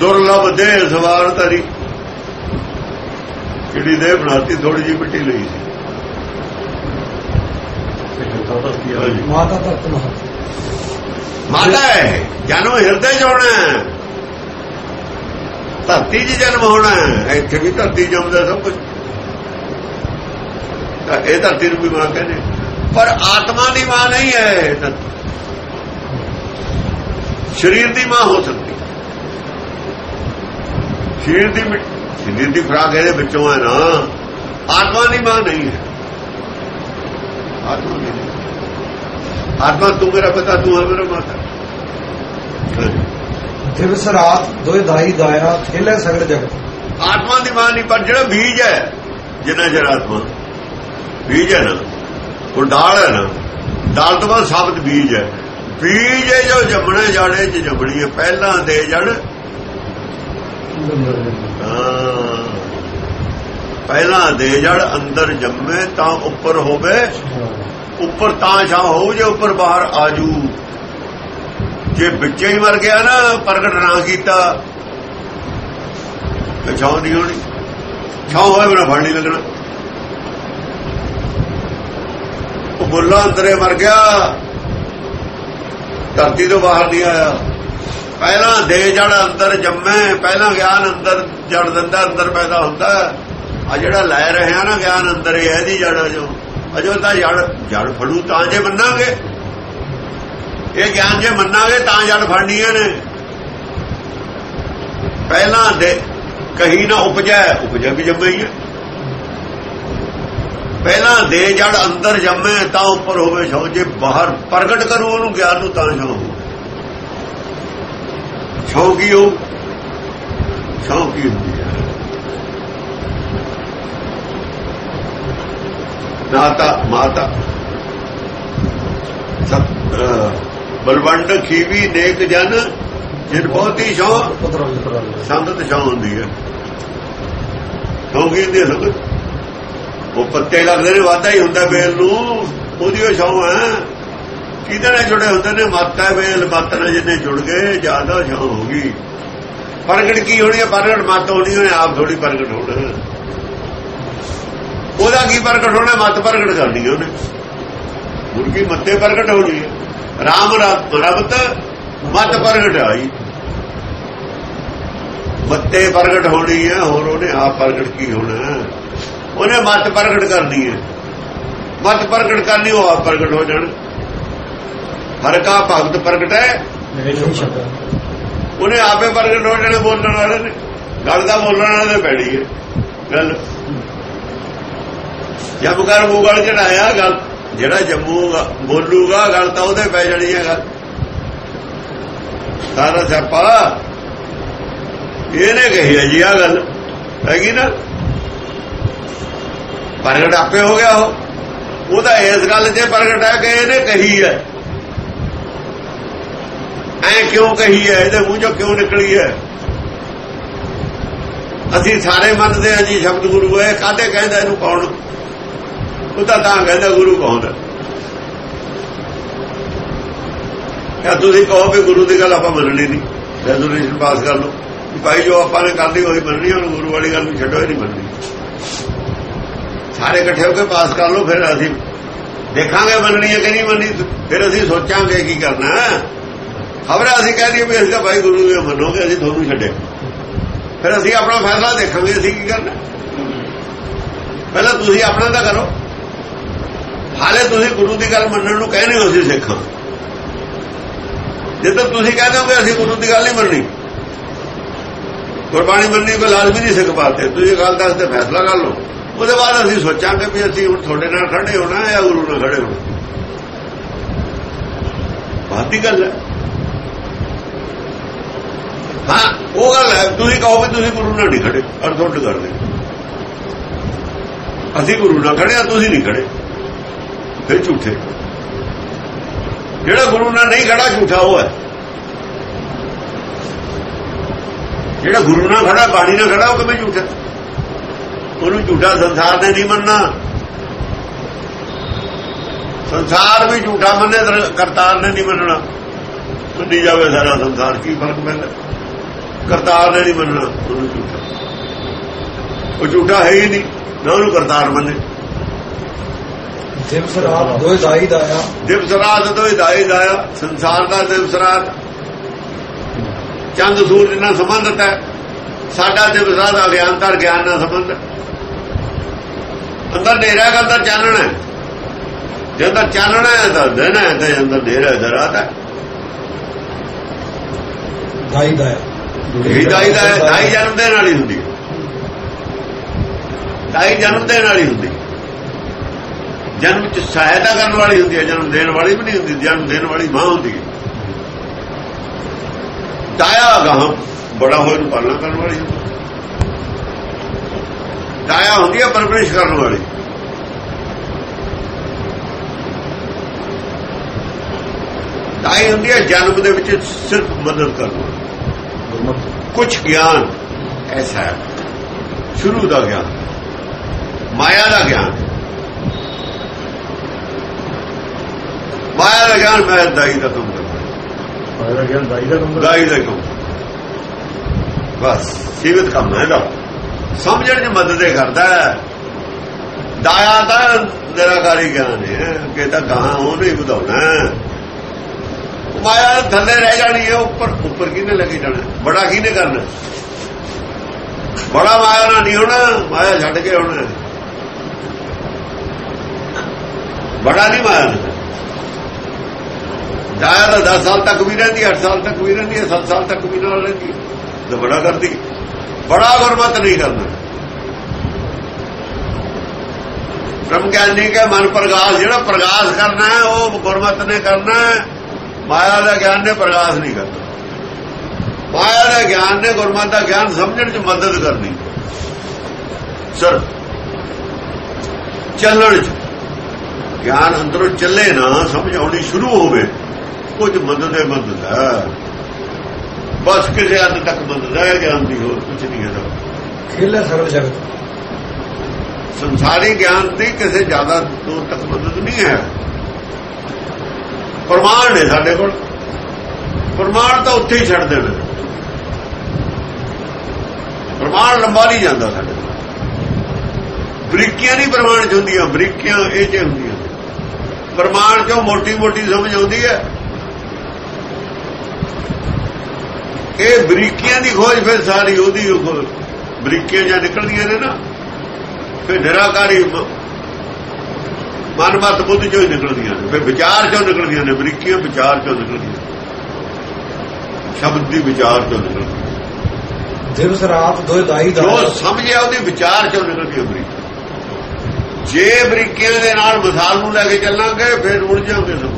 ਦੁਰਲਭ ਦੇ ਸਵਾਰ ਤਰੀ ਜਿਹੜੀ ਦੇ ਬਣਾਤੀ? ਥੋੜੀ ਜਿਹੀ ਮਿੱਟੀ ਲਈ ਸੀ। ਮਾਤਾ ਧਰਤ ਮਾਤਾ ਹੈ ਜਨਮ ਹਿਰਦੇ ਹੈ। ਧਰਤੀ 'ਚ ਜਨਮ ਹੋਣਾ ਹੈ। ਇੱਥੇ ਵੀ ਧਰਤੀ ਜੰਮਦਾ ਸਭ ਕੁਝ ਤਾਂ ਇਹ ਧਰਤੀ ਨੂੰ ਵੀ ਮਾਂ ਕਹਿੰਦੇ। ਪਰ ਆਤਮਾ ਦੀ ਮਾਂ ਨਹੀਂ ਹੈ। ਸਰੀਰ ਦੀ ਮਾਂ ਹੋ ਸਕਦੀ ਸਰੀਰ ਦੀ ਸਰੀਰ ਦੀ ਖੁਰਾਕ ਇਹਦੇ ਵਿੱਚੋਂ ਹੈ ਨਾ। ਆਤਮਾ ਦੀ ਮਾਂ ਨਹੀਂ ਹੈ। ਆਤਮਾ ਨਹੀਂ ਆਤਮਾ ਤੂੰ ਮੇਰਾ ਪਿਤਾ ਤੂੰ ਹੈ ਮੇਰਾ ਮਾਤਾ। ਦਿਵਸ ਰਾਤ ਦੋਏ ਦਾਈ ਦਾਇਆ ਖੇਲੇ ਸਗਲ ਜਗਤ। ਆਤਮਾ ਦੀ ਮਾਂ ਨਹੀਂ ਪਰ ਜਿਹੜਾ ਬੀਜ ਹੈ ਜਿੰਨਾ ਚਿਰ ਆਤਮਾ। ਬੀਜ ਹੈ ਨਾ। ਉਹ ਡਾਲ ਹੈ ਨਾ। ਡਾਲ ਤੋਂ ਬਾਅਦ ਸ਼ਬਦ ਬੀਜ ਹੈ। ਬੀਜ ਹੈ ਜੋ ਜੰਮਣੇ ਜਾਣੇ ਚ ਜੰਮਣੀ ਪਹਿਲਾਂ ਦੇ ਜੜ ਪਹਿਲਾਂ ਦੇ ਜੜ ਅੰਦਰ ਜੰਮੇ ਤਾਂ ਉੱਪਰ ਹੋਵੇ। ਉੱਪਰ ਤਾਂ ਛਾਂ ਹੋਊ, ਜੇ ਉੱਪਰ ਬਾਹਰ ਆਜੂ। ਜੇ ਵਿੱਚੇ ਹੀ ਮਰ ਗਿਆ ਨਾ, ਪ੍ਰਗਟ ਨਾ ਕੀਤਾ, ਤੇ ਨਹੀਂ ਹੋਣੀ। ਛਾਂ ਹੋਏ ਬਿਨਾ ਫੜ ਨਹੀਂ ਲੱਗਣਾ। ਉਹ ਬੁੱਲਾ ਅੰਦਰੇ ਮਰ ਗਿਆ ਧਰਤੀ ਤੋਂ ਬਾਹਰ ਨਹੀਂ ਆਇਆ। ਪਹਿਲਾਂ ਦੇ ਜੜ ਅੰਦਰ ਜੰਮੇ, ਪਹਿਲਾਂ ਗਿਆਨ ਅੰਦਰ ਜੜ ਦਿੰਦਾ, ਅੰਦਰ ਪੈਦਾ ਹੁੰਦਾ। ਆ ਜਿਹੜਾ ਲੈ ਰਹੇ ਆ ਨਾ ਗਿਆਨ ਅੰਦਰ ਹੀ ਇਹਦੀ ਜੜ ਜੋ। ਅਜੋ ਤਾਂ ਜੜ ਜੜ ਫੜੂ ਤਾਂ ਜੇ ਮੰਨਾਂਗੇ। ਇਹ ਗਿਆਨ ਜੇ ਮੰਨਾਂਗੇ ਤਾਂ ਜੜ ਫੜਨੀਆਂ ਨੇ। ਪਹਿਲਾਂ ਦੇ ਕਹੀ ਨਾ ਉਪਜੈ ਉਪਜੈ ਵੀ ਜੰਮੇ ਹੈ ਪਹਿਲਾਂ ਦੇ ਜੜ ਅੰਦਰ ਜੰਮੇ ਤਾਂ ਉੱਪਰ ਹੋਵੇ ਛੋ ਜੇ ਬਾਹਰ ਪ੍ਰਗਟ ਕਰੂ ਉਹਨੂੰ ਗਿਆਨ ਨੂੰ ਤਾਂ ਛੋ ਛੋ ਕੀ ਹੋ ਛੋ ਕੀ ਹੁੰਦੀ ਹੈ। ਨਾਤਾ, ਮਾਤਾ। ਸਤ ਬਲਵੰਡ, ਖੀਵੀ, ਨੇਕ ਜਨ, ਜਿਨ ਬਹੁਤੀ ਛੋ ਪੁੱਤਰ ਸੰਗਤ ਛਾਂ ਹੁੰਦੀ ਹੈ। ਕਿਉਂ ਹੁੰਦੀ ਹੈ ਸੰਗਤ। ਉਹ ਪੱਤੇ ਲੱਗਦੇ ਨੇ ਵਾਧਾ ਹੀ ਹੁੰਦਾ ਬੇਲ ਨੂੰ। ਉਹਦੀ ਉਹ ਛਾਂ ਹੈ। ਕਿਹਦੇ ਨਾਲ ਜੁੜੇ ਹੁੰਦੇ ਨੇ? ਮਾਤਾ ਬੇਲ ਮੱਤ ਜਿੰਨੇ ਜੁੜ ਗਏ, ਜ਼ਿਆਦਾ ਛਾਂ ਹੋ ਗਈ। ਪ੍ਰਗਟ ਕੀ ਹੋਣੀ ਹੈ? ਪ੍ਰਗਟ ਮੱਤ ਹੋਣੀ ਉਹਨੇ ਆਪ ਥੋੜੀ ਪ੍ਰਗਟ ਹੋਣਾ। ਉਹਦਾ ਕੀ ਪ੍ਰਗਟ ਹੋਣਾ? ਮੱਤ ਪ੍ਰਗਟ ਕਰਨੀ ਉਹਨੇ। ਮੁਰਗੀ ਮੱਤੇ ਪ੍ਰਗਟ ਹੋਣੀ ਹੈ ਰਾਮ ਰਬਤ, ਮਤ ਪ੍ਰਗਟ ਆਈ। ਮੱਤੇ ਪ੍ਰਗਟ ਹੋਣੀ ਹੈ, ਹੋਰ ਉਹਨੇ ਆਪ ਪ੍ਰਗਟ ਕੀ ਹੋਣਾ? ਉਹਨੇ ਮੱਤ ਪ੍ਰਗਟ ਕਰਨੀ ਹੈ। ਮੱਤ ਪ੍ਰਗਟ ਕਰਨੀ ਉਹ ਆਪ ਪ੍ਰਗਟ ਹੋ ਜਾਣ। ਹਰ ਕਾ ਭਗਤ ਪ੍ਰਗਟ ਹੈ। ਉਹਨੇ ਆਪੇ ਪ੍ਰਗਟ ਹੋ ਜਾਣੇ ਬੋਲਣ ਵਾਲੇ ਨੇ। ਗੱਲ ਦਾ ਬੋਲਣ ਵਾਲੇ ਪੈੜੀ ਹੈ। ਗੱਲ। ਜਬ ਕਰ ਮੂੰਹ ਗਲ ਚੜਾਇਆ ਗੱਲ। ਜਿਹੜਾ ਜੰਮੂਗਾ ਬੋਲੂਗਾ ਗੱਲ ਤਾਂ ਉਹਦੇ ਪੈ ਜਾਣੀ ਹੈ ਗੱਲ। ਸਾਰਾ ਸਿਆਪਾ ਇਹਨੇ ਕਹੀ ਹੈ ਜੀ ਆ ਗੱਲ। ਹੈਗੀ ਨਾ? ਪ੍ਰਗਟ ਆਪੇ ਹੋ ਗਿਆ ਉਹ। ਉਹਦਾ ਇਸ ਗੱਲ ਤੇ ਪ੍ਰਗਟ ਹੈ ਕਿ ਇਹਨੇ ਕਹੀ ਹੈ। ਐ ਕਿਉਂ ਕਹੀ ਹੈ? ਇਹਦੇ ਮੂੰਹ ਚੋਂ ਕਿਉਂ ਨਿਕਲੀ ਹੈ? ਅਸੀਂ ਸਾਰੇ ਮੰਨਦੇ ਹਾਂ ਜੀ ਸ਼ਬਦ ਗੁਰੂ ਹੈ ਕਾਹਦੇ ਕਹਿੰਦਾ ਇਹਨੂੰ ਕੌਣ? ਉਹ ਤਾਂ ਤਾਂ ਕਹਿੰਦਾ ਗੁਰੂ ਕੌਣ ਹੈ? ਕਿਆ ਤੁਸੀਂ ਕਹੋ ਵੀ ਗੁਰੂ ਦੀ ਗੱਲ ਆਪਾਂ ਮੰਨਣੀ ਨਹੀਂ। ਰੈਜ਼ੋਲੂਸ਼ਨ ਪਾਸ ਕਰ ਲਓ। ਕਿ ਭਾਈ ਜੋ ਆਪਾਂ ਨੇ ਕਰਦੀ ਉਹੀ ਮੰਨਣੀ ਉਹਨੂੰ ਗੁਰੂ ਵਾਲੀ ਗੱਲ ਨੂੰ ਛੱਡੋ ਹੀ ਨਹੀਂ ਮੰਨਣੀ ਸਾਰੇ ਇਕੱਠੇ ਹੋ ਕੇ ਪਾਸ ਕਰ ਲਓ, ਫਿਰ ਅਸੀਂ ਦੇਖਾਂਗੇ ਮੰਨਣੀ ਹੈ ਕਿ ਨਹੀਂ ਮੰਨਣੀ, ਫਿਰ ਅਸੀਂ ਸੋਚਾਂਗੇ ਕੀ ਕਰਨਾ ਖਬਰ ਅਸੀਂ ਕਹਿ ਦਈਏ ਵੀ ਅਸੀਂ ਤਾਂ ਭਾਈ ਗੁਰੂ ਦੇ ਮੰਨੋਗੇ, ਅਸੀਂ ਤੁਹਾਨੂੰ ਛੱਡੇ। ਫਿਰ ਅਸੀਂ ਆਪਣਾ ਫੈਸਲਾ ਦੇਖਾਂਗੇ, ਅਸੀਂ ਕੀ ਕਰਨਾ ਪਹਿਲਾਂ ਤੁਸੀਂ ਆਪਣਾ ਤਾਂ ਕਰੋ। ਹਾਲੇ ਤੁਸੀਂ ਗੁਰੂ ਦੀ ਗੱਲ ਮੰਨਣ ਨੂੰ ਕਹਿੰਦੇ ਹੋ, ਅਸੀਂ ਸਿੱਖਾਂ ਜਦੋਂ ਤੁਸੀਂ ਕਹਿੰਦੇ ਹੋ ਕਿ ਅਸੀਂ ਗੁਰੂ ਦੀ ਗੱਲ ਨਹੀਂ ਮੰਨਣੀ। ਗੁਰਬਾਣੀ ਮੰਨਣੀ ਕੋਈ ਲਾਜ਼ਮੀ ਨਹੀਂ ਸਿੱਖ ਪਾਤੇ। ਤੁਸੀਂ ਗੱਲ ਦਾ ਤੇ ਫੈਸਲਾ ਕਰ ਲਓ। ਉਹਦੇ ਬਾਅਦ ਅਸੀਂ ਸੋਚਾਂਗੇ ਵੀ ਅਸੀਂ ਹੁਣ ਤੁਹਾਡੇ ਨਾਲ ਖੜੇ ਹੋਣਾ ਜਾਂ ਗੁਰੂ ਨਾਲ ਖੜੇ ਹੋਣਾ। ਬਾਤ ਗੱਲ ਹੈ। ਹਾਂ, ਉਹ ਗੱਲ ਹੈ, ਤੁਸੀਂ ਕਹੋ ਵੀ ਤੁਸੀਂ ਗੁਰੂ ਨਾਲ ਨਹੀਂ ਖੜੇ ਅਰਥੋਡ ਕਰਦੇ। ਅਸੀਂ ਗੁਰੂ ਨਾਲ ਖੜੇ ਆ ਤੁਸੀਂ ਨਹੀਂ ਖੜੇ। ਫਿਰ ਝੂਠੇ। ਜਿਹੜਾ ਗੁਰੂ ਨਾਲ ਨਹੀਂ ਖੜਾ, ਝੂਠਾ ਉਹ ਹੈ। ਜਿਹੜਾ ਗੁਰੂ ਨਾਲ ਖੜਾ, ਬਾਣੀ ਨਾਲ ਖੜਾ, ਉਹ ਕਿਵੇਂ ਝੂਠਾ ਉਹਨੂੰ ਝੂਠਾ ਸੰਸਾਰ ਨੇ ਨਹੀਂ ਮੰਨਣਾ। ਸੰਸਾਰ ਵੀ ਝੂਠਾ ਮੰਨੇ ਕਰਤਾਰ ਨੇ ਨਹੀਂ ਮੰਨਣਾ। ਮੰਨੀ ਜਾਵੇ ਸਾਰਾ ਸੰਸਾਰ ਕੀ ਫ਼ਰਕ ਪੈਂਦਾ? ਕਰਤਾਰ ਨੇ ਨਹੀਂ ਮੰਨਣਾ ਉਹਨੂੰ ਝੂਠਾ। ਉਹ ਝੂਠਾ ਹੈ ਹੀ ਨਹੀਂ ਨਾ ਉਹਨੂੰ ਕਰਤਾਰ ਮੰਨੇ। ਦਿਵਸ ਰਾਤ ਦੋਏ ਦਾਈ ਦਾਇਆ ਦਿਵਸ ਰਾਤ ਹਿਦਾਇਤ ਆਇਆ ਸੰਸਾਰ ਦਾ ਦਿਵਸ ਰਾਤ। ਚੰਦ ਸੂਰਜ ਨਾਲ ਸੰਬੰਧਤ ਹੈ। ਸਾਡਾ ਦਿਵਸ ਰਾਤ ਅਗਿਆਨਤਾ ਗਿਆਨ ਨਾਲ ਸੰਬੰਧ ਹੈ। ਅੰਦਰ ਹਨੇਰਾ ਹੈ ਅੰਦਰ ਚਾਨਣਾ ਹੈ। ਜੇ ਅੰਦਰ ਚਾਨਣਾ ਹੈ ਤਾਂ ਦਿਨ ਹੈ ਤੇ ਅੰਦਰ ਹਨੇਰਾ ਹੈ ਰਾਤ ਹੈ। ਦਾਈ ਹਿਦਾਇਤ ਹੈ ਦਾਈ ਜਨਮ ਵਾਲੀ ਹੁੰਦੀ ਹੈ। ਦਾਈ ਜਨਮ ਵਾਲੀ ਹੁੰਦੀ ਹੈ। ਜਨਮ ਚ ਸਹਾਇਤਾ ਕਰਨ ਵਾਲੀ ਹੁੰਦੀ ਹੈ ਜਨਮ ਦੇਣ ਵਾਲੀ ਵੀ ਨਹੀਂ ਹੁੰਦੀ ਜਨਮ ਦੇਣ ਵਾਲੀ ਮਾਂ ਹੁੰਦੀ ਹੈ। ਦਾਇਆ ਗਾਂ ਬੜਾ ਹੋਏ ਨੂੰ ਪਾਲਣਾ ਕਰਨ ਵਾਲੀ ਹੁੰਦੀ ਦਾਇਆ ਹੁੰਦੀ ਹੈ ਪਰਵਰਿਸ਼ ਕਰਨ ਵਾਲੀ। ਦਾਈ ਹੁੰਦੀ ਹੈ ਜਨਮ ਦੇ ਵਿੱਚ ਸਿਰਫ ਮਦਦ ਕਰਨ ਵਾਲੀ। ਕੁਝ ਗਿਆਨ ਐਸਾ ਹੈ। ਸ਼ੁਰੂ ਦਾ ਗਿਆਨ। ਮਾਇਆ ਦਾ ਗਿਆਨ। ਮਾਇਆ ਦਾ ਗਿਆਨ ਮੈਂ ਦਾਈ ਦਾ ਕੰਮ ਕਰਦਾ। ਆਇਆ ਗਿਆ ਦਾਈ ਦਾ ਕੰਮ ਦਾਈ ਦਾ ਕੰਮ। ਬਸ ਸੀਮਿਤ ਕੰਮ ਹੈ ਦਾ ਸਮਝਣ ਚ ਮਦਦ ਇਹ ਕਰਦਾ ਹੈ। ਦਾਇਆ ਤਾਂ ਨਿਰਾਕਾਰੀ ਗਿਆਨ ਹੈ ਕਿ ਤਾਂ ਗਾਂ ਉਹਨੂੰ ਹੀ ਵਧਾਉਣਾ ਮਾਇਆ ਥੱਲੇ ਰਹਿ ਜਾਣੀ ਹੈ, ਉੱਪਰ ਉੱਪਰ ਕਿਹਨੇ ਲੱਗੀ ਜਾਣਾ? ਬੜਾ ਕਿਹਨੇ ਕਰਨਾ? ਬੜਾ ਮਾਇਆ ਨਾਲ ਨਹੀਂ ਹੋਣਾ, ਮਾਇਆ ਛੱਡ ਕੇ ਹੋਣਾ ਬੜਾ ਨਹੀਂ ਮਾਇਆ। ਨਾਲ ਦਾਇਆ ਤਾਂ 10 ਸਾਲ ਤੱਕ ਵੀ ਰਹਿੰਦੀ 8 ਸਾਲ ਤੱਕ ਵੀ ਰਹਿੰਦੀ ਹੈ 7 ਸਾਲ ਤੱਕ ਵੀ ਨਾਲ ਰਹਿੰਦੀ ਤਾਂ ਬੜਾ ਕਰਦੀ ਬੜਾ ਗੁਰਮਤ ਨਹੀਂ ਕਰਨਾ। ਬ੍ਰਹਮ ਗਿਆਨੀ ਕੇ ਮਨ ਪ੍ਰਗਾਸ, ਜਿਹੜਾ ਪ੍ਰਗਾਸ ਕਰਨਾ ਹੈ, ਉਹ ਗੁਰਮਤ ਨੇ ਕਰਨਾ ਮਾਇਆ ਦਾ ਗਿਆਨ ਨੇ ਪ੍ਰਗਾਸ ਨਹੀਂ ਕਰਨਾ। ਮਾਇਆ ਦਾ ਗਿਆਨ ਨੇ ਗੁਰਮਤ ਦਾ ਗਿਆਨ ਸਮਝਣ 'ਚ ਮਦਦ ਕਰਨੀ। ਸਰ, ਚੱਲਣ 'ਚ। ਗਿਆਨ ਅੰਦਰੋਂ ਚੱਲੇ ਨਾ, ਸਮਝ ਆਉਣੀ ਸ਼ੁਰੂ ਹੋਵੇ। ਕੁਝ ਮਦਦ ਹੈ ਮਦਦ ਹੈ। ਬਸ ਕਿਸੇ ਹੱਦ ਤੱਕ ਮਦਦ ਹੈ ਗਿਆਨ ਦੀ ਹੋਰ ਕੁਝ ਨਹੀਂ ਹੈ ਖੇਲੇ ਸਰਵ ਜਗਤ। ਸੰਸਾਰੀ ਗਿਆਨ ਦੀ ਕਿਸੇ ਜ਼ਿਆਦਾ ਦੂਰ ਤੱਕ ਮਦਦ ਨਹੀਂ ਹੈ। ਪ੍ਰਮਾਣ ਨੇ ਸਾਡੇ ਕੋਲ। ਪ੍ਰਮਾਣ ਤਾਂ ਉੱਥੇ ਹੀ ਛੱਡ ਦੇਣਾ। ਪ੍ਰਮਾਣ ਲੰਬਾ ਨਹੀਂ ਜਾਂਦਾ ਸਾਡੇ ਕੋਲ। ਬਰੀਕੀਆਂ ਨਹੀਂ ਪ੍ਰਮਾਣ ਚ ਹੁੰਦੀਆਂ ਬਰੀਕੀਆਂ ਇਹ ਚ ਹੁੰਦੀਆਂ। ਪ੍ਰਮਾਣ ਚੋਂ ਮੋਟੀ ਮੋਟੀ ਸਮਝ ਆਉਂਦੀ ਹੈ? ਇਹ ਬਰੀਕੀਆਂ ਦੀ ਖੋਜ ਫਿਰ ਸਾਰੀ ਉਹਦੀ ਉਹ ਖੋਜ। ਬਰੀਕੀਆਂ ਜਾਂ ਨਿਕਲਦੀਆਂ ਨੇ ਨਾ ਫਿਰ ਨਿਰਾਕਾਰੀ ਮ- ਮਨਮਤ ਬੁੱਧ ਚੋਂ ਨਿਕਲਦੀਆਂ ਨੇ। ਫਿਰ ਵਿਚਾਰ ਚੋਂ ਨਿਕਲਦੀਆਂ ਨੇ ਬਰੀਕੀਆਂ ਵਿਚਾਰ ਚੋਂ ਨਿਕਲਦੀਆਂ ਸ਼ਬਦ ਦੀ ਵਿਚਾਰ ਚੋਂ ਨਿਕਲਦੀ ਦਿਵਸ ਰਾਤ ਦੋਏ ਦਾਈ ਜੋ ਦਾਇਆ ਸਮਝਿਆ ਉਹਦੀ ਵਿਚਾਰ ਚੋਂ ਨਿਕਲਦੀ ਹੈ ਬਰੀਕੀ। ਜੇ ਬਰੀਕੀਆਂ ਦੇ ਨਾਲ ਮਿਸਾਲ ਨੂੰ ਲੈ ਕੇ ਚੱਲਾਂਗੇ ਫਿਰ ਉੜ ਜਾਵਾਂਗੇ ਸਭ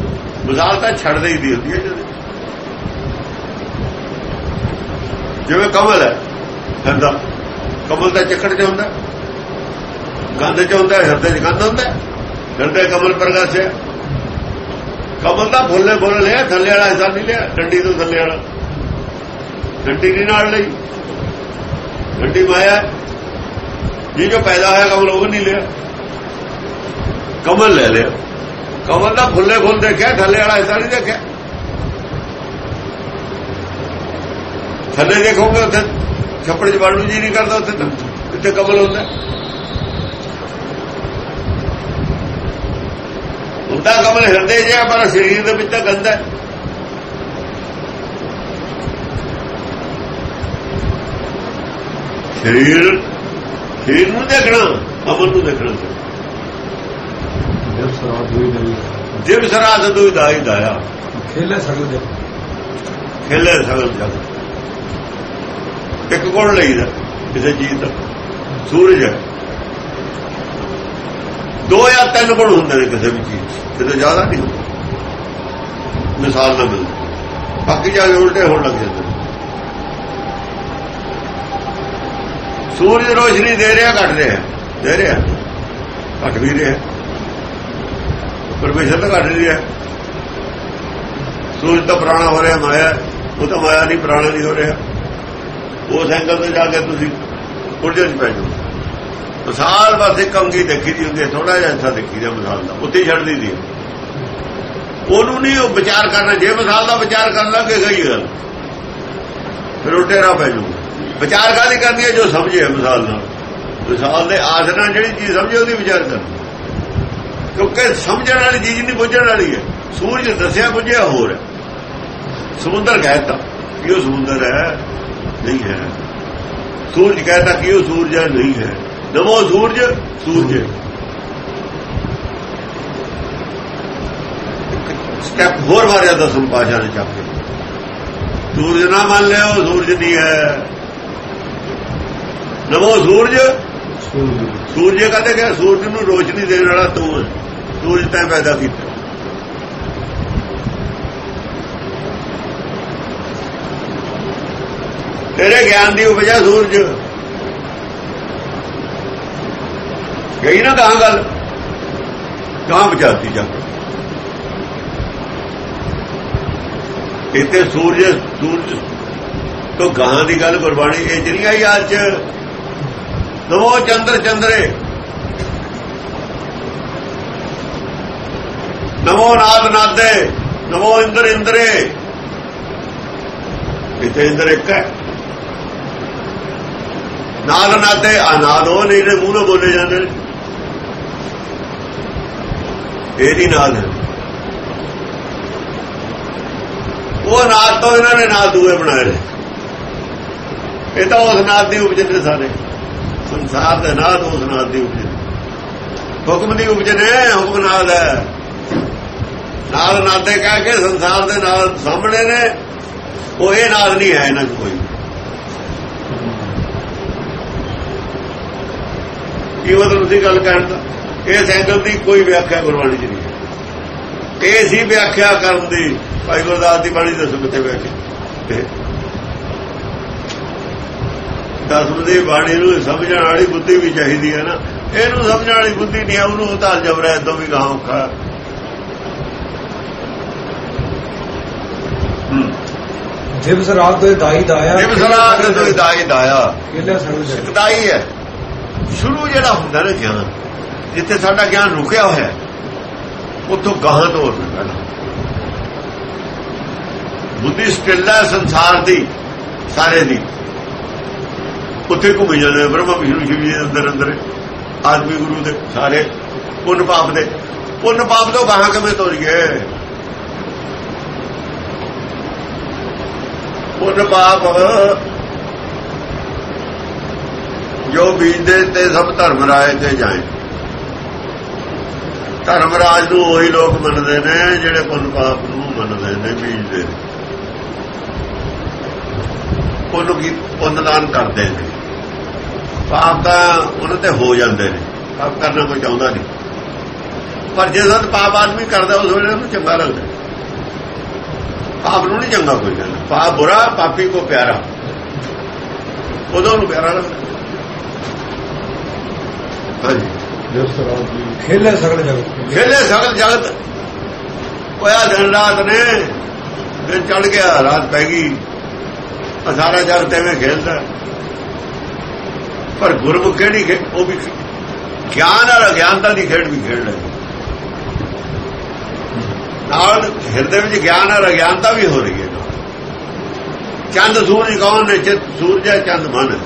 ਮਿਸਾਲ ਤਾਂ ਛੱਡ ਦੇਈਦੀ ਹੁੰਦੀ ਹੈ ਜਦ। ਜਿਵੇਂ ਕਮਲ ਹੈ ਹਿਰਦਾ ਕਮਲ ਦਾ ਚੱਕੜ ਚ ਹੁੰਦਾ। ਗੰਧ ਚ ਹੁੰਦਾ, ਹਿਰਦੇ ਚ ਗੰਦ ਹੁੰਦਾ। ਹਿਰਦੇ ਕਮਲ ਪ੍ਰਗਾਸਿਆ ਕਮਲ ਦਾ ਫੁੱਲੇ ਫੁੱਲ ਲਿਆ, ਥੱਲੇ ਵਾਲਾ ਹਿੱਸਾ ਨਹੀਂ ਲਿਆ, ਡੰਡੀ ਤੋਂ ਥੱਲੇ ਵਾਲਾ। ਡੰਡੀ ਨਹੀਂ ਨਾਲ ਲਈ। ਡੰਡੀ ਮਾਇਆ ਜੀ ਜੋ ਪੈਦਾ ਹੋਇਆ ਕਮਲ, ਉਹ ਨਹੀਂ ਲਿਆ। ਕਮਲ ਲੈ ਲਿਆ। ਕਮਲ ਦਾ ਫੁੱਲੇ ਫੁੱਲ ਦੇਖਿਆ, ਥੱਲੇ ਵਾਲਾ ਹਿੱਸਾ ਨਹੀਂ ਦੇਖਿਆ। ਥੱਲੇ ਦੇਖੋਗੇ ਉੱਥੇ ਛੱਪੜ ਚ ਵੜਨ ਨੂੰ ਜੀ ਨਹੀਂ ਕਰਦਾ ਉੱਥੇ ਤਾਂ। ਕਮਲ ਹੁੰਦਾ। ਹੁੰਦਾ ਕਮਲ ਹਿਰਦੇ ਜਿਹਾ ਪਰ ਸਰੀਰ ਦੇ ਵਿੱਚ ਤਾਂ ਗੰਦਾ ਹੈ। ਸਰੀਰ ਸਰੀਰ ਨੂੰ ਦੇਖਣਾ ਅਮਨ ਨੂੰ ਦੇਖਣਾ। ਜਦ ਸਰਾਤ ਹੋਈ ਦਾਈ ਦਾਇਆ ਖੇਲੇ ਸਗਲ ਜਗਤ ਖੇਲੇ ਸਗਲ ਜਗ। ਇੱਕ ਗੁਣ ਲਈਦਾ ਕਿਸੇ ਚੀਜ਼ ਦਾ, ਸੂਰਜ ਹੈ। ਦੋ ਜਾਂ ਤਿੰਨ ਗੁਣ ਹੁੰਦੇ ਨੇ ਕਿਸੇ ਵੀ ਚੀਜ਼ ਕਿਤੇ ਜ਼ਿਆਦਾ ਨਹੀਂ ਹੁੰਦਾ। ਮਿਸਾਲ ਨਾ ਮਿਲਦੀ। ਬਾਕੀ ਜਾ ਕੇ ਉਲਟੇ ਹੋਣ ਲੱਗ ਜਾਂਦੇ ਨੇ। ਸੂਰਜ ਰੋਸ਼ਨੀ ਦੇ ਰਿਹਾ, ਘਟ ਰਿਹਾ। ਦੇ ਰਿਹਾ। ਘਟ ਵੀ ਰਿਹਾ। ਪਰਮੇਸ਼ਰ ਤਾਂ ਘਟ ਨਹੀਂ ਰਿਹਾ। ਸੂਰਜ ਤਾਂ ਪੁਰਾਣਾ ਹੋ ਰਿਹਾ, ਮਾਇਆ, ਉਹ ਤਾਂ ਮਾਇਆ ਨਹੀਂ, ਪੁਰਾਣਾ ਨਹੀਂ ਹੋ ਰਿਹਾ। ਉਸ ਐਂਗਲ ਤੇ ਜਾ ਕੇ ਤੁਸੀਂ ਉਲਝਣ ਚ ਪੈ ਜਾਓ। ਮਿਸਾਲ ਬਸ ਇੱਕ ਅੰਗੀ ਦੇਖੀ ਦੀ ਹੁੰਦੀ ਹੈ ਥੋੜਾ ਜਿਹਾ ਹਿੱਸਾ ਦੇਖੀ ਦਾ ਮਿਸਾਲ ਦਾ, ਉੱਥੇ ਹੀ ਦੀ ਉਹਨੂੰ ਨਹੀਂ ਉਹ ਵਿਚਾਰ ਕਰਨਾ, ਜੇ ਮਿਸਾਲ ਦਾ ਵਿਚਾਰ ਕਰ ਲਾਂਗੇ ਗਈ ਗੱਲ। ਫਿਰ ਉਹ ਪੈ ਜਾਊ। ਵਿਚਾਰ ਕਾਹਦੀ ਕਰਨੀ ਹੈ, ਜੋ ਸਮਝੇ ਮਿਸਾਲ ਨਾਲ। ਮਿਸਾਲ ਦੇ ਆਧਾਰ ਜਿਹੜੀ ਚੀਜ਼ ਸਮਝੇ, ਉਹਦੀ ਵਿਚਾਰ ਕਰਨੀ। ਕਿਉਂਕਿ ਸਮਝਣ ਵਾਲੀ ਚੀਜ਼ ਨਹੀਂ, ਬੁੱਝਣ ਵਾਲੀ ਹੈ। ਸੂਰਜ ਦੱਸਿਆ, ਬੁੱਝਿਆ, ਹੋਰ ਹੈ। ਸਮੁੰਦਰ ਕਹਿਤਾ, ਕਿ ਉਹ ਸਮੁੰਦਰ ਹੈ। ਨਹੀਂ ਹੈ। ਸੂਰਜ ਕਹਿਤਾ ਕਿ ਉਹ ਸੂਰਜ ਨਹੀਂ ਹੈ। ਨਮੋ ਸੂਰਜ ਸੂਰਜ। ਸਟੈਪ ਹੋਰ ਮਾਰਿਆ ਦਸਮ ਪਾਸ਼ਾ ਨੇ ਚੱਕ ਕੇ। ਸੂਰਜ ਨਾ ਮੰਨ ਲਿਓ ਸੂਰਜ ਨਹੀਂ ਹੈ। ਨਮੋ ਸੂਰਜ ਸੂਰਜ। ਕਹਤੇ ਕਿ ਸੂਰਜ ਨੂੰ ਰੋਸ਼ਨੀ ਦੇਣ ਵਾਲਾ ਤੂੰ ਸੂਰਜ ਤੈਂ ਪੈਦਾ ਕੀਤਾ। ਤੇਰੇ ਗਿਆਨ ਦੀ ਉਪਜਾ ਸੂਰਜ। ਗਈ ਨਾ ਕਹਾਂ ਗੱਲ। ਕਹਾਂ ਬਚਾਤੀ ਜਾ। ਇੱਥੇ ਸੂਰਜ ਸੂਰਜ ਤੋਂ ਗਾਂ ਦੀ ਗੱਲ ਗੁਰਬਾਣੀ, ਇਹ ਜਿਹੜੀ ਆਈ ਅੱਜ ਨਵੋ ਚੰਦਰ, ਚੰਦਰੇ। ਨਵੋ ਨਾਦ, ਨਾਦੇ। ਨਵੋ ਇੰਦਰ, ਇੰਦਰੇ। ਇੱਥੇ ਇੰਦਰ ਇੱਕ ਹੈ। ਨਾਲ ਨਾਤੇ ਅਨਾਦ ਉਹ ਨੇ ਜਿਹੜੇ ਮੂੰਹ ਬੋਲੇ ਜਾਂਦੇ ਨੇ। ਇਹਦੀ ਨਾਲ ਉਹ ਨਾਦ ਤੋਂ ਇਹਨਾਂ ਨੇ ਨਾਦ ਦੂਏ ਬਣਾਏ ਨੇ। ਇਹ ਤਾਂ ਉਸ ਨਾਦ ਦੀ ਉਪਜ ਨੇ ਸਾਰੇ। ਸੰਸਾਰ ਦੇ ਨਾਦ ਉਸ ਨਾਦ ਦੀ ਉਪਜ ਹੁਕਮ ਦੀ ਉਪਜ ਨੇ, ਹੁਕਮ ਨਾਲ ਹੈ। ਨਾਦ ਨਾਦੇ ਕਹਿ ਕੇ ਸੰਸਾਰ ਦੇ ਨਾਲ ਸਾਹਮਣੇ ਨੇ। ਉਹ ਇਹ ਨਾਦ ਨਹੀਂ ਹੈ ਇਹਨਾਂ 'ਚ ਕੋਈ। ਕੀ ਮਤਲਬ ਤੁਸੀਂ ਗੱਲ ਕਹਿਣ ਦਾ ਇਸ ਐਂਗਲ ਦੀ ਕੋਈ ਵਿਆਖਿਆ ਗੁਰਬਾਣੀ 'ਚ ਨਹੀਂ। ਇਹ ਸੀ ਵਿਆਖਿਆ ਕਰਨ ਦੀ ਭਾਈ ਗੁਰਦਾਸ ਦੀ ਬਾਣੀ ਦੱਸੋ ਕਿੱਥੇ ਵਿਆਖਿਆ। ਦਸਮ ਦੀ ਬਾਣੀ ਨੂੰ ਸਮਝਣ ਵਾਲੀ ਬੁੱਧੀ ਵੀ ਚਾਹੀਦੀ ਹੈ ਨਾ। ਇਹਨੂੰ ਸਮਝਣ ਵਾਲੀ ਬੁੱਧੀ ਨਹੀਂ ਹੈ ਉਹਨੂੰ ਉਤਾਰ ਜਬਰਾ ਇਦੋਂ ਵੀ ਗਾਂ ਔਖਾ ਦਿਵਸ ਰਾਤ ਦੇ ਦਾਈ ਦਾਇਆ ਜਿਵੇਂ ਦੇ ਤੋਂ ਦਾਈ ਦਾਇਆ ਕਿਲੇ ਸਰਵ ਜਗ ਸਿੱਖਦਾਈ ਹੈ। ਸ਼ੁਰੂ ਜਿਹੜਾ ਹੁੰਦਾ ਨਾ ਗਿਆਨ ਜਿੱਥੇ ਸਾਡਾ ਗਿਆਨ ਰੁਕਿਆ ਹੋਇਆ ਉੱਥੋਂ ਗਾਹਾਂ ਤੋਂ ਹੋਰ ਪਹਿਲਾਂ ਬੁੱਧੀ ਸਟਿੱਲਾ ਸੰਸਾਰ ਦੀ ਸਾਰੇ ਦੀ। ਉੱਥੇ ਘੁੰਮ ਜਾਂਦੇ ਨੇ, ਬ੍ਰਹਮਾ ਵਿਸ਼ਨੂੰ ਸ਼ਿਵ ਜੀ ਦੇ ਅੰਦਰ ਅੰਦਰ। ਆਦਮੀ ਗੁਰੂ ਦੇ ਸਾਰੇ ਪੁੰਨ ਪਾਪ ਦੇ। ਪੁੰਨ ਪਾਪ ਤੋਂ ਗਾਹਾਂ ਕਿਵੇਂ ਤੋਰੀਏ ਪੁੰਨ ਪਾਪ ਜੋ ਬੀਜਦੇ ਤੇ ਸਭ ਧਰਮ ਰਾਜ ਤੇ ਜਾਏ। ਧਰਮ ਰਾਜ ਨੂੰ ਉਹੀ ਲੋਕ ਮੰਨਦੇ ਨੇ, ਜਿਹੜੇ ਪੁੰਨ ਪਾਪ ਨੂੰ ਮੰਨਦੇ ਨੇ ਬੀਜਦੇ ਨੇ ਪੁੰਨ ਕੀ, ਪੁੰਨ ਦਾਨ ਕਰਦੇ ਨੇ। ਪਾਪ ਤਾਂ ਉਹਨਾਂ ਤੇ ਹੋ ਜਾਂਦੇ ਨੇ, ਪਾਪ ਕਰਨਾ ਕੋਈ ਚਾਹੁੰਦਾ ਨਹੀਂ। ਪਰ ਜੇ ਸਤ ਪਾਪ ਆਦਮੀ ਕਰਦਾ, ਉਸ ਵੇਲੇ ਉਹਨੂੰ ਚੰਗਾ ਲੱਗਦਾ। ਪਾਪ ਨੂੰ ਨਹੀਂ ਚੰਗਾ ਕੋਈ ਗੱਲ ਪਾਪ ਬੁਰਾ, ਪਾਪੀ ਕੋ ਪਿਆਰਾ। ਉਦੋਂ ਨੂੰ ਪਿਆਰਾ ਲੱਗਦਾ। ਹਾਂਜੀ। ਖੇਲੇ ਸਗਲ ਜਗ ਖੇਲੇ ਸਗਲ ਜਗਤ। ਹੋਇਆ ਦਿਨ ਰਾਤ ਨੇ ਦਿਨ ਚੜ ਗਿਆ ਰਾਤ ਪੈ ਗਈ। ਸਾਰਾ ਜਗਤ ਐਵੇਂ ਖੇਲਦਾ। ਪਰ ਗੁਰਮੁਖ ਕਿਹੜੀ ਉਹ ਵੀ ਗਿਆਨ ਔਰ ਅਗਿਆਨਤਾ ਦੀ ਖੇਡ ਵੀ ਖੇਡ ਰਿਹਾ ਨਾਲ ਹਿਰਦੇ ਵਿੱਚ ਗਿਆਨ ਔਰ ਅਗਿਆਨਤਾ ਵੀ ਹੋ ਰਹੀ ਹੈ। ਚੰਦ ਸੂਰਜ ਕੌਣ ਨੇ? ਚਿਤ ਸੂਰਜ ਚੰਦ ਮਨ।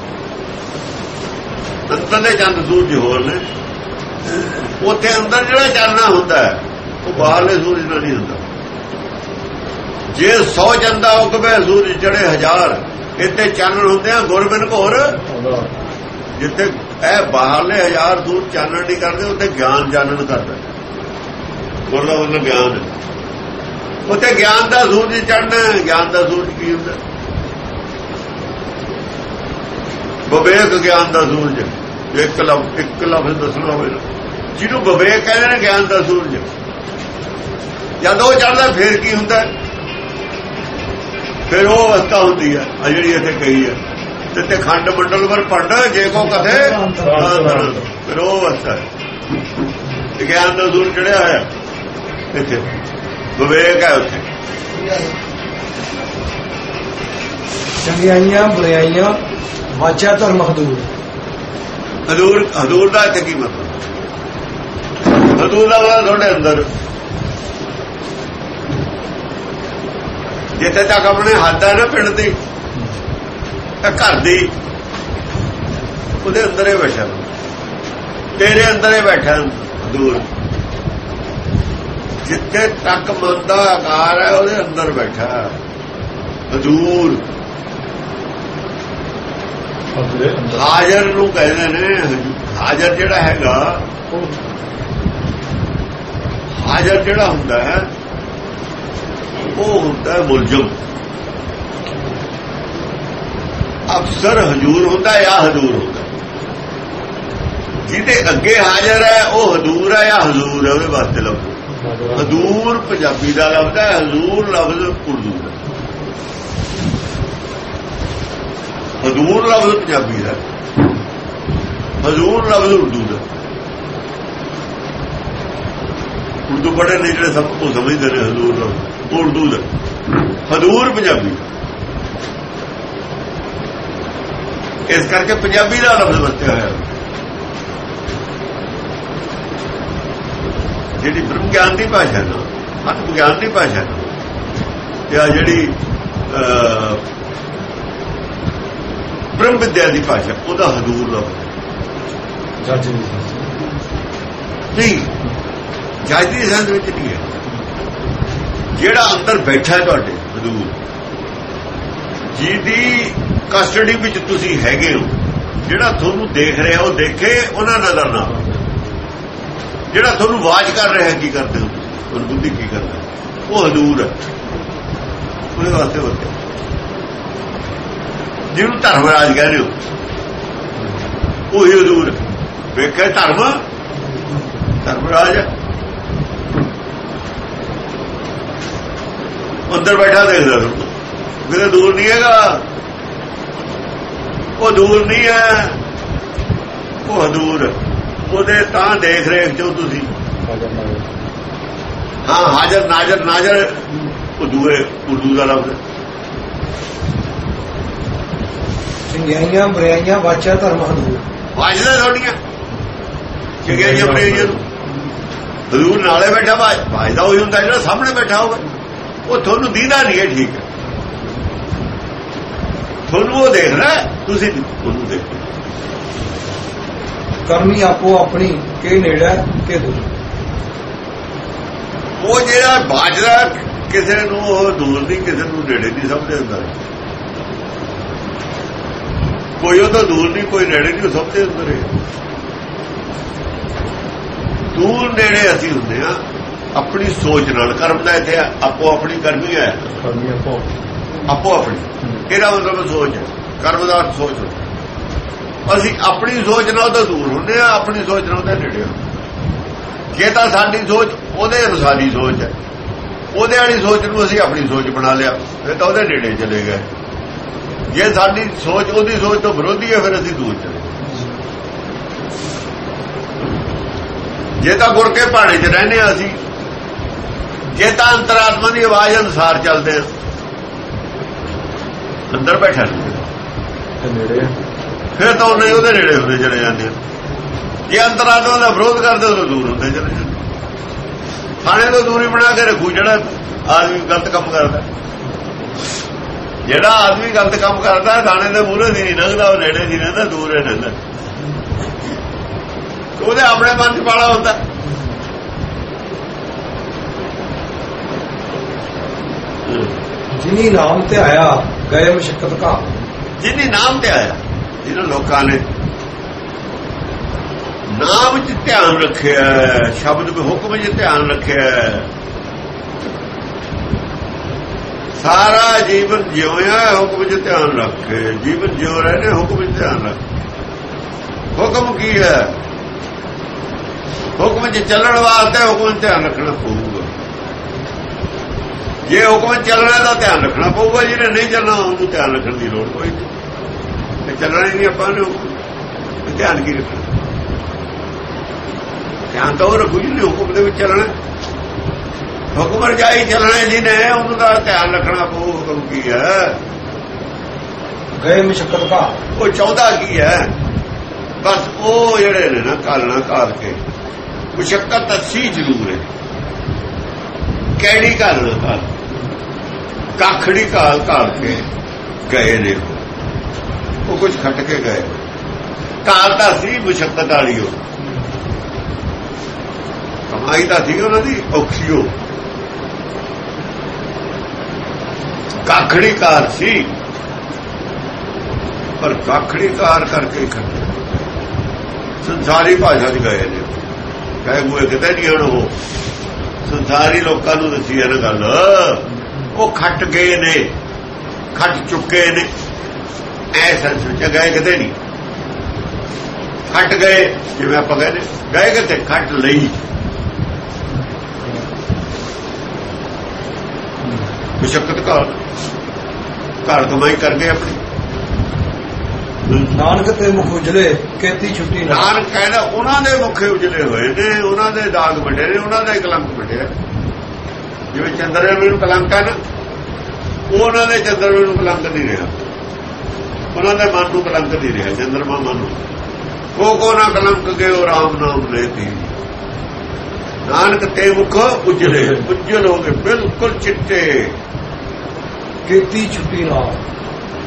ਅੰਦਰ ਦੇ ਚੰਦ ਸੂਰਜ ਹੋਰ ਨੇ। ਉੱਥੇ ਅੰਦਰ ਜਿਹੜਾ ਚੱਲਣਾ ਹੁੰਦਾ ਹੈ, ਉਹ ਬਾਹਰਲੇ ਸੂਰਜ ਨਾਲ ਨਹੀਂ ਹੁੰਦਾ। ਜੇ 100 ਚੰਦਾ ਉਗਵੇ, ਸੂਰਜ ਚੜੇ ਹਜ਼ਾਰ, ਇੱਥੇ ਚਾਨਣ ਹੁੰਦੇ ਆ ਗੁਰਬਿਨ ਘੋਰ। ਜਿੱਥੇ ਇਹ ਬਾਹਰਲੇ ਹਜ਼ਾਰ ਦੂਰ ਚਾਨਣ ਨਹੀਂ ਕਰਦੇ, ਉੱਥੇ ਗਿਆਨ ਚਾਨਣ ਕਰਦਾ। ਗੁਰਦਾ ਗਿਆਨ। ਉੱਥੇ ਗਿਆਨ ਦਾ ਸੂਰਜ ਚੜਨਾ ਗਿਆਨ ਦਾ ਸੂਰਜ ਕੀ ਹੁੰਦਾ? ਵਿਵੇਕ ਗਿਆਨ ਦਾ ਸੂਰਜ। ਇੱਕ ਲਫ਼, ਇੱਕ ਲਫ਼ਜ਼ ਦੱਸਣਾ ਹੋਵੇ ਜਿਹਨੂੰ ਵਿਵੇਕ ਕਹਿੰਦੇ ਨੇ, ਗਿਆਨ ਦਾ ਸੂਰਜ। ਜਦ ਉਹ ਚੜਦਾ ਫੇਰ ਕੀ ਹੁੰਦਾ? ਫਿਰ ਉਹ ਅਵਸਥਾ ਹੁੰਦੀ ਹੈ, ਆ ਜਿਹੜੀ ਇੱਥੇ ਕਹੀ ਹੈ। ਤੇ ਤੇ ਖੰਡ ਮੰਡਲ ਵਰ ਪੜ ਜੇ ਕੋ ਕਥੇ ਫਿਰ ਉਹ ਅਵਸਥਾ ਹੈ। ਗਿਆਨ ਦਾ ਸੂਰਜ ਚੜਿਆ ਹੋਇਆ ਇੱਥੇ। ਵਿਵੇਕ ਹੈ ਉੱਥੇ। ਚੰਗਿਆਈਆਂ ਬੁਰਾਈਆਂ ਵਾਚਾ ਧਰਮ ਹਦੂਰ ਹਜ਼ੂਰ ਹਦੂਰ ਦਾ ਇੱਥੇ ਕੀ ਮਤਲਬ? ਹਦੂਰ ਦਾ ਮਤਲਬ ਤੁਹਾਡੇ ਅੰਦਰ। ਜਿੱਥੇ ਤੱਕ ਆਪਣੇ ਹੱਦ ਹੈ ਨਾ ਪਿੰਡ ਦੀ ਇਹ ਘਰ ਦੀ, ਉਹਦੇ ਅੰਦਰ ਹੀ ਬੈਠਾ। ਤੇਰੇ ਅੰਦਰ ਹੀ ਬੈਠਾ ਹਦੂਰ ਜਿੱਥੇ ਤੱਕ ਮਨ ਦਾ ਆਕਾਰ ਹੈ, ਉਹਦੇ ਅੰਦਰ ਬੈਠਾ। ਹਜ਼ੂਰ। ਹਾਜ਼ਰ ਨੂੰ ਕਹਿੰਦੇ ਨੇ ਹਾਜ਼ਰ ਜਿਹੜਾ ਹੈਗਾ ਉਹ ਹਾਜ਼ਰ ਜਿਹੜਾ ਹੁੰਦਾ ਹੈ ਉਹ ਹੁੰਦਾ ਹੈ ਮੁਲਜ਼ਮ। ਅਫਸਰ ਹਜੂਰ ਹੁੰਦਾ ਜਾਂ ਹਜ਼ੂਰ ਹੁੰਦਾ ਜਿਹਦੇ ਅੱਗੇ ਹਾਜ਼ਰ ਹੈ ਉਹ ਹਜ਼ੂਰ ਹੈ ਜਾਂ ਹਜ਼ੂਰ ਹੈ ਉਹਦੇ ਵਾਸਤੇ ਲਫ਼ਜ਼ ਹਜ਼ੂਰ। ਪੰਜਾਬੀ ਦਾ ਲਫ਼ਜ਼ ਹੈ ਹਜ਼ੂਰ ਲਫ਼ਜ਼ ਉਰਦੂ ਦਾ। ਹਜ਼ੂਰ ਲਫ਼ਜ਼ ਪੰਜਾਬੀ ਦਾ। ਹਜ਼ੂਰ ਲਫ਼ਜ਼ ਉਰਦੂ ਦਾ। ਉਰਦੂ ਪੜ੍ਹੇ ਨੇ ਜਿਹੜੇ ਸਭ ਕੁਝ ਸਮਝਦੇ ਨੇ ਹਜ਼ੂਰ ਲਫ਼ਜ਼ ਉਰਦੂ ਦਾ। ਹਜ਼ੂਰ ਪੰਜਾਬੀ। ਇਸ ਕਰਕੇ ਪੰਜਾਬੀ ਦਾ ਲਫ਼ਜ਼ ਵਰਤਿਆ ਹੋਇਆ। ਜਿਹੜੀ ਬ੍ਰਹਮ ਗਿਆਨ ਦੀ ਭਾਸ਼ਾ ਨਾ ਆਤਮ ਗਿਆਨ ਦੀ ਭਾਸ਼ਾ ਇਹ ਆ ਜਿਹੜੀ ਬ੍ਰਹਮ ਵਿਦਿਆ ਦੀ ਭਾਸ਼ਾ ਉਹਦਾ ਹਜ਼ੂਰ ਲਫ਼ਜ਼ ਜੱਜ ਨਹੀਂ ਨਹੀਂ ਜੱਜ ਦੀ ਸੰਦ ਵਿੱਚ ਨਹੀਂ ਹੈ? ਜਿਹੜਾ ਅੰਦਰ ਬੈਠਾ ਹੈ ਤੁਹਾਡੇ ਹਜ਼ੂਰ ਜਿਹਦੀ ਕਸਟਡੀ ਵਿੱਚ ਤੁਸੀਂ ਹੈਗੇ ਹੋ ਜਿਹੜਾ ਤੁਹਾਨੂੰ ਦੇਖ ਰਿਹਾ ਉਹ ਦੇਖੇ ਉਹਨਾਂ ਨਜ਼ਰ ਨਾ ਆਵੇ। ਜਿਹੜਾ ਤੁਹਾਨੂੰ ਆਵਾਜ਼ ਕਰ ਰਿਹਾ ਕੀ ਕਰਦੇ ਹੋ? ਉਹ ਬੁੱਧੀ ਕੀ ਕਰਦਾ? ਉਹ ਹਜ਼ੂਰ ਹੈ। ਉਹਦੇ ਵਾਸਤੇ ਵਰਤੇ ਜਿਹਨੂੰ ਧਰਮਰਾਜ ਕਹਿੰਦੇ ਹੋ ਉਹ ਹੀ ਹਜ਼ੂਰ। ਵੇਖੇ ਧਰਮ? ਧਰਮਰਾਜ ਹੈ। ਅੰਦਰ ਬੈਠਾ ਦੇਖਦਾ ਤੁਹਾਨੂੰ ਕਿਤੇ ਦੂਰ ਨਹੀਂ ਹੈਗਾ। ਉਹ ਦੂਰ ਨਹੀਂ ਹੈ। ਉਹ ਹਦੂਰ ਹੈ। ਉਹਦੇ ਤਾਂ ਦੇਖ ਰਹੇ ਜੋ ਤੁਸੀਂ। ਹਾਂ ਹਾਜ਼ਰ ਨਾਜ਼ਰ ਨਾਜ਼ਰ। ਉਹ ਦੂਏ ਉਰਦੂ ਦਾ ਲਫ਼ਜ਼ ਹੈ। ਚੰਗਿਆਈਆਂ ਬੁਰਾਈਆਂ ਵਾਚਾ ਧਰਮ ਹਦੂਰ ਵਾਜਦਾ ਥੋੜੀਆਂ ਚੰਗਿਆ ਜੀ ਆਪਣੇ ਜੀ ਹਜ਼ੂਰ ਨਾਲੇ ਬੈਠਾ ਵਾਜਦਾ ਉਹੀ ਹੁੰਦਾ ਜਿਹੜਾ ਸਾਹਮਣੇ ਬੈਠਾ ਹੋਵੇ ਉਹ ਤੁਹਾਨੂੰ ਦੀਦਾ ਨਹੀਂ ਹੈ ਠੀਕ ਤੁਹਾਨੂੰ ਉਹ ਦੇਖ ਰਿਹਾ ਤੁਸੀਂ ਉਹਨੂੰ ਦੇਖੋ। ਕਰਮੀ ਆਪੋ ਆਪਣੀ ਕੇ ਨੇੜਾ ਕੇ ਦੂਰ। ਉਹ ਜਿਹੜਾ ਬਾਜਦਾ ਕਿਸੇ ਨੂੰ ਉਹ ਦੂਰ ਨਹੀਂ ਕਿਸੇ ਨੂੰ ਨੇੜੇ ਨਹੀਂ ਸਮਝਦੇ। ਹੁੰਦਾ ਕੋਈ ਉਹ ਤਾਂ ਦੂਰ ਨਹੀਂ ਕੋਈ ਨੇੜੇ ਨਹੀਂ ਉਹ ਸਭ ਦੇ ਅੰਦਰ ਹੈ। ਦੂਰ ਨੇੜੇ ਅਸੀਂ ਹੁੰਦੇ ਆ ਆਪਣੀ ਸੋਚ ਨਾਲ ਕਰਮ ਦਾ ਇੱਥੇ ਆਪੋ ਆਪਣੀ ਕਰਮੀ ਹੈ। ਆਪੋ ਆਪਣੀ। ਇਹਦਾ ਮਤਲਬ ਸੋਚ? ਹੈ ਕਰਮ ਦਾ ਸੋਚ। ਅਸੀਂ ਆਪਣੀ ਸੋਚ ਨਾਲ ਤਾਂ ਦੂਰ ਹੁੰਦੇ ਆ ਆਪਣੀ ਸੋਚ ਨਾਲ ਤਾਂ ਨੇੜੇ ਹੁੰਦੇ ਜੇ ਤਾਂ ਸਾਡੀ ਸੋਚ ਉਹਦੇ ਅਨੁਸਾਰ ਸੋਚ ਹੈ। ਉਹਦੇ ਵਾਲੀ ਸੋਚ ਨੂੰ ਅਸੀਂ ਆਪਣੀ ਸੋਚ ਬਣਾ ਲਿਆ ਫਿਰ ਤਾਂ ਉਹਦੇ ਨੇੜੇ ਚਲੇ ਗਏ। ਜੇ ਸਾਡੀ ਸੋਚ ਉਹਦੀ ਸੋਚ ਤੋਂ ਵਿਰੋਧੀ ਹੈ ਫਿਰ ਅਸੀਂ ਦੂਰ ਚਲੇ ਜੇ ਤਾਂ ਗੁਰ ਕੇ ਪਹਾੜੇ 'ਚ ਰਹਿੰਦੇ ਆ ਅਸੀਂ ਜੇ ਤਾਂ ਅੰਤਰਾਤਮਾ ਦੀ ਆਵਾਜ਼ ਅਨੁਸਾਰ ਚੱਲਦੇ ਆ ਅੰਦਰ ਬੈਠਾ ਨੇੜੇ ਫਿਰ ਤਾਂ ਉਹਨੇ ਉਹਦੇ ਨੇੜੇ ਹੁੰਦੇ ਚਲੇ ਜਾਂਦੇ ਆ ਜੇ ਅੰਤਰਾਤਮਾ ਦਾ ਵਿਰੋਧ ਕਰਦੇ ਉਹ ਦੂਰ ਹੁੰਦੇ ਚਲੇ ਜਾਂਦੇ ਥਾਣੇ ਤੋਂ ਦੂਰੀ ਬਣਾ ਕੇ ਰੱਖੂ ਜਿਹੜਾ ਆਦਮੀ ਗਲਤ ਕੰਮ ਕਰਦਾ। ਜਿਹੜਾ ਆਦਮੀ ਗਲਤ ਕੰਮ ਕਰਦਾ ਹੈ, ਥਾਣੇ ਦੇ ਮੂਹਰੇ ਦੀ ਨਹੀਂ ਲੰਘਦਾ ਉਹ ਨੇੜੇ ਦੀ ਰਹਿੰਦਾ ਦੂਰ ਹੀ ਰਹਿੰਦਾ। ਉਹਦੇ ਆਪਣੇ ਮਨ ਚ ਪਾਲਾ ਹੁੰਦਾ। ਜਿਨੀ ਨਾਮ ਤੇ ਆਇਆ ਗਏ ਮਸ਼ਕਤ ਕਾ ਜਿਹਨੇ ਨਾਮ ਤੇ ਆਇਆ ਜਿਹਨਾਂ ਲੋਕਾਂ ਨੇ ਨਾਮ 'ਚ ਧਿਆਨ ਰੱਖਿਆ ਸ਼ਬਦ ਦੇ ਹੁਕਮ 'ਚ ਧਿਆਨ ਰੱਖਿਆ ਹੈ। ਸਾਰਾ ਜੀਵਨ ਜਿਉਇਆ ਹੈ, ਹੁਕਮ 'ਚ ਧਿਆਨ ਰੱਖ। ਕੇ ਜੀਵਨ ਜਿਉ ਰਹੇ ਨੇ ਹੁਕਮ 'ਚ ਧਿਆਨ ਰੱਖ। ਹੁਕਮ ਕੀ ਹੈ? ਹੁਕਮ 'ਚ ਚੱਲਣ ਵਾਸਤੇ ਹੁਕਮ 'ਚ ਧਿਆਨ ਰੱਖਣਾ ਪਊਗਾ। ਜੇ ਹੁਕਮ ਚੱਲਣਾ ਤਾਂ ਧਿਆਨ ਰੱਖਣਾ ਪਊਗਾ ਜਿਹਨੇ ਨਹੀਂ ਚੱਲਣਾ ਉਹਨੂੰ ਧਿਆਨ ਰੱਖਣ ਦੀ ਲੋੜ ਕੋਈ ਨਹੀਂ। ਤੇ ਚੱਲਣਾ ਹੀ ਨਹੀਂ ਆਪਾਂ ਨੇ ਹੁਕਮ। ਧਿਆਨ ਕੀ ਰੱਖਣਾ? ਧਿਆਨ ਤਾਂ ਉਹ ਰੱਖੂ ਜਿਹਨੇ ਹੁਕਮ ਦੇ ਵਿੱਚ ਚੱਲਣਾ। ਹੁਕਮ ਰਜਾਈ ਚੱਲਣਾ ਜਿਹਨੇ ਉਹਨੂੰ ਦਾ ਧਿਆਨ ਰੱਖਣਾ ਪਊ ਹੁਕਮ ਕੀ ਹੈ? ਗਏ ਮਸ਼ਕਤ ਕਾ ਉਹ ਚਾਹੁੰਦਾ ਕੀ ਹੈ? ਬਸ ਉਹ ਜਿਹੜੇ ਨੇ ਨਾ ਕਾਲਣਾ ਕਾਲ ਕੇ। ਮੁਸ਼ਕਲ ਅੱਛੀ ਜ਼ਰੂਰ ਹੈ। ਕਿਹੜੀ ਕਾਲਣਾ ਕਾਲ ਕਾਖੜੀ ਕਾਲ ਕਾਲ ਕੇ ਗਏ ਨੇ ਉਹ। ਕੁਝ ਖੱਟ ਕੇ ਗਏ। ਕਾਲ ਤਾਂ ਸੀ ਮੁਸ਼ਕਲ ਵਾਲੀ ਉਹ। ਕਮਾਈ ਤਾਂ ਸੀ ਉਹਨਾਂ ਦੀ ਔਖੀ ਉਹ। ਕਾਖੜੀ ਕਾਰ ਸੀ। ਪਰ ਕਾਖੜੀ ਕਾਰ ਕਰਕੇ ਖੱਟੇ ਸੰਸਾਰੀ ਭਾਸ਼ਾ 'ਚ ਗਏ ਨੇ। ਕਹੇ ਗੋਏ ਕਿਤੇ ਨਹੀਂ ਹਣ ਉਹ। ਸੰਸਾਰੀ ਲੋਕਾਂ ਨੂੰ ਦੱਸੀ ਹੈ ਗੱਲ। ਉਹ ਖੱਟ ਗਏ ਨੇ। ਖੱਟ ਚੁੱਕੇ ਨੇ। ਐਸਾ ਸੋਚ ਗਏ ਕਿਤੇ ਨਹੀਂ। ਖੱਟ ਗਏ, ਜਿਵੇਂ ਆਪਾਂ ਕਹਿੰਦੇ, ਗਏ ਕਿਤੇ? ਖੱਟ ਲਈ। ਮੁਸ਼ਕਲ ਘਰ। ਘਰ ਕਮਾਈ ਕਰਦੇ ਆਪਣੀ। ਨਾਨਕ ਤੇ ਮੁਖ ਉਜਲੇ ਕੀਤੀ ਛੁੱਟੀ ਨਾਨਕ ਕਹਿੰਦਾ ਉਹਨਾਂ ਦੇ ਮੁਖੇ ਉਜਲੇ ਹੋਏ ਨੇ ਉਹਨਾਂ ਦੇ ਦਾਗ ਵੱਡੇ ਨੇ ਉਹਨਾਂ ਦਾ ਕਲੰਕ ਵੱਡਿਆ ਜਿਵੇਂ ਚੰਦਰਮੇ ਨੂੰ ਕਲੰਕ ਹੈ ਨਾ ਉਹਨਾਂ ਦੇ ਚੰਦਰਮੇ ਨੂੰ ਕਲੰਕ ਨਹੀਂ ਰਿਹਾ। ਉਹਨਾਂ ਦੇ ਮਨ ਨੂੰ ਕਲੰਕ ਨਹੀਂ ਰਿਹਾ ਚੰਦਰਮਾ ਮਨ ਨੂੰ। ਕੋ ਕੋ ਨਾ ਕਲੰਕ ਕੇ ਉਹ ਰਾਮ ਨਾਮ ਲੈਤੀ। ਨਾਨਕ ਤੇ ਮੁਖ ਉਜਲੇ <laughs> ਉਜਲ ਹੋ ਗਏ ਬਿਲਕੁਲ ਚਿੱਟੇ। ਕੀਤੀ ਛੁੱਟੀ ਨਾ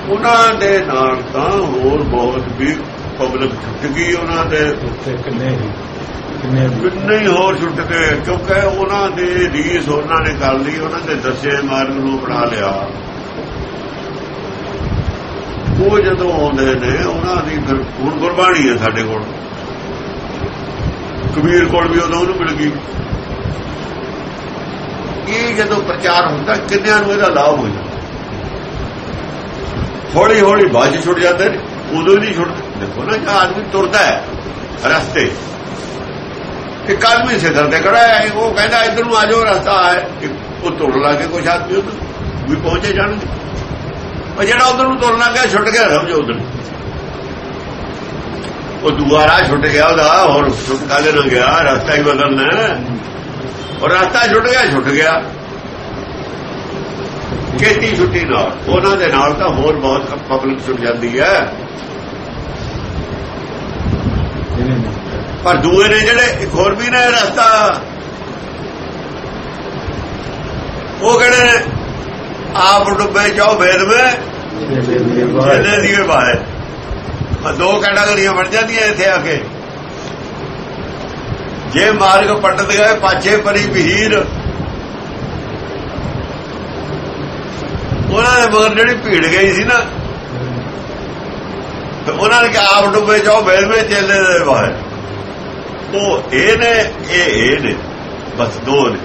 ਉਹਨਾਂ ਦੇ ਨਾਲ ਤਾਂ ਹੋਰ ਬਹੁਤ ਵੀ ਪਬਲਿਕ ਛੁੱਟ ਗਈ ਉਹਨਾਂ ਦੇ। ਉੱਥੇ ਕਿੰਨੇ ਕਿੰਨੇ ਵੀ। ਕਿੰਨੇ ਹੀ ਹੋਰ ਛੁੱਟ ਗਏ ਕਿਉਂਕਿ ਉਹਨਾਂ ਦੇ ਰੀਸ ਉਹਨਾਂ ਨੇ ਕਰ ਲਈ ਉਹਨਾਂ ਦੇ ਦੱਸੇ ਮਾਰਗ ਨੂੰ ਬਣਾ ਲਿਆ। ਉਹ ਜਦੋਂ ਆਉਂਦੇ ਨੇ ਉਹਨਾਂ ਦੀ ਫਿਰ ਗੁਰਬਾਣੀ ਹੈ ਸਾਡੇ ਕੋਲ। ਕਬੀਰ ਕੋਲ ਵੀ ਉਦੋਂ ਉਹਨੂੰ ਮਿਲ ਗਈ। ਇਹ ਜਦੋਂ ਪ੍ਰਚਾਰ ਹੁੰਦਾ, ਕਿੰਨਿਆਂ ਨੂੰ ਇਹਦਾ ਲਾਭ ਹੋ ਜਾਂਦਾ? ਹੌਲੀ ਹੌਲੀ ਬਾਜ ਛੁੱਟ ਜਾਂਦੇ ਨੇ, ਉਦੋਂ ਨਹੀਂ ਛੁੱਟਦੇ ਦੇਖੋ ਨਾ ਜੇ ਆਦਮੀ ਤੁਰਦਾ ਹੈ ਰਸਤੇ। ਇੱਕ ਆਦਮੀ ਸਿਖਰ ਤੇ ਖੜਾ ਹੈ। ਉਹ ਕਹਿੰਦਾ, ਇੱਧਰ ਨੂੰ ਆ ਜਾਓ, ਰਸਤਾ ਹੈ। ਉਹ ਤੁਰ ਤੁਰਨ ਲੱਗੇ ਕੁਛ ਆਦਮੀ ਉੱਧਰ, ਵੀ ਪਹੁੰਚੇ ਜਾਣਗੇ। ਉਹ ਜਿਹੜਾ ਉਧਰ ਨੂੰ ਤੁਰਨਾ ਗਿਆ, ਛੁੱਟ ਗਿਆ ਸਮਝੋ ਉਧਰ ਉਹ ਦੁਬਾਰਾ ਛੁੱਟ ਗਿਆ ਉਹਦਾ ਹੋਰ ਕਾਲੇ ਨਾ ਗਿਆ? ਰਸਤਾ ਹੀ ਬਦਲਣਾ। ਉਹ ਰਸਤਾ ਛੁੱਟ ਗਿਆ ਛੁੱਟ ਗਿਆ। ਖੇਤੀ ਛੁੱਟੀ ਨਾਲ। ਉਹਨਾਂ ਦੇ ਨਾਲ ਤਾਂ ਹੋਰ ਬਹੁਤ ਪਬਲਿਕ ਛੁੱਟ ਜਾਂਦੀ ਹੈ। ਪਰ ਦੂਏ ਨੇ ਜਿਹੜੇ ਇੱਕ ਹੋਰ ਵੀ ਨੇ ਰਸਤਾ। ਉਹ ਕਿਹੜੇ ਨੇ? ਆਪ ਡੁੱਬੇ ਚਾਹ ਭੇਦ ਵਿੱਚ ਜਿਹਨੇ ਦੀਏ ਬਾਹਰ ਦੋ ਕੈਟਾਗਰੀਆਂ ਬਣ ਜਾਂਦੀਆਂ ਇੱਥੇ ਆ ਕੇ। ਜੇ ਮਾਰਗ ਪਟਦ ਗਏ ਪਾਛੇ ਪਰੀ ਬਹੀਰ ਉਹਨਾਂ ਦੇ ਮਗਰ ਜਿਹੜੀ ਭੀੜ ਗਈ ਸੀ ਨਾ, ਤੇ ਉਹਨਾਂ ਨੇ ਕਿਹਾ, ਆਪ ਡੁੱਬੇ ਜਾਓ, ਵੇਲਵੇ ਚੇਲੇ ਦੇ ਬਾਹਰ ਉਹ ਇਹ ਨੇ, ਇਹ ਇਹ ਨੇ, ਬਸ ਦੋ ਨੇ।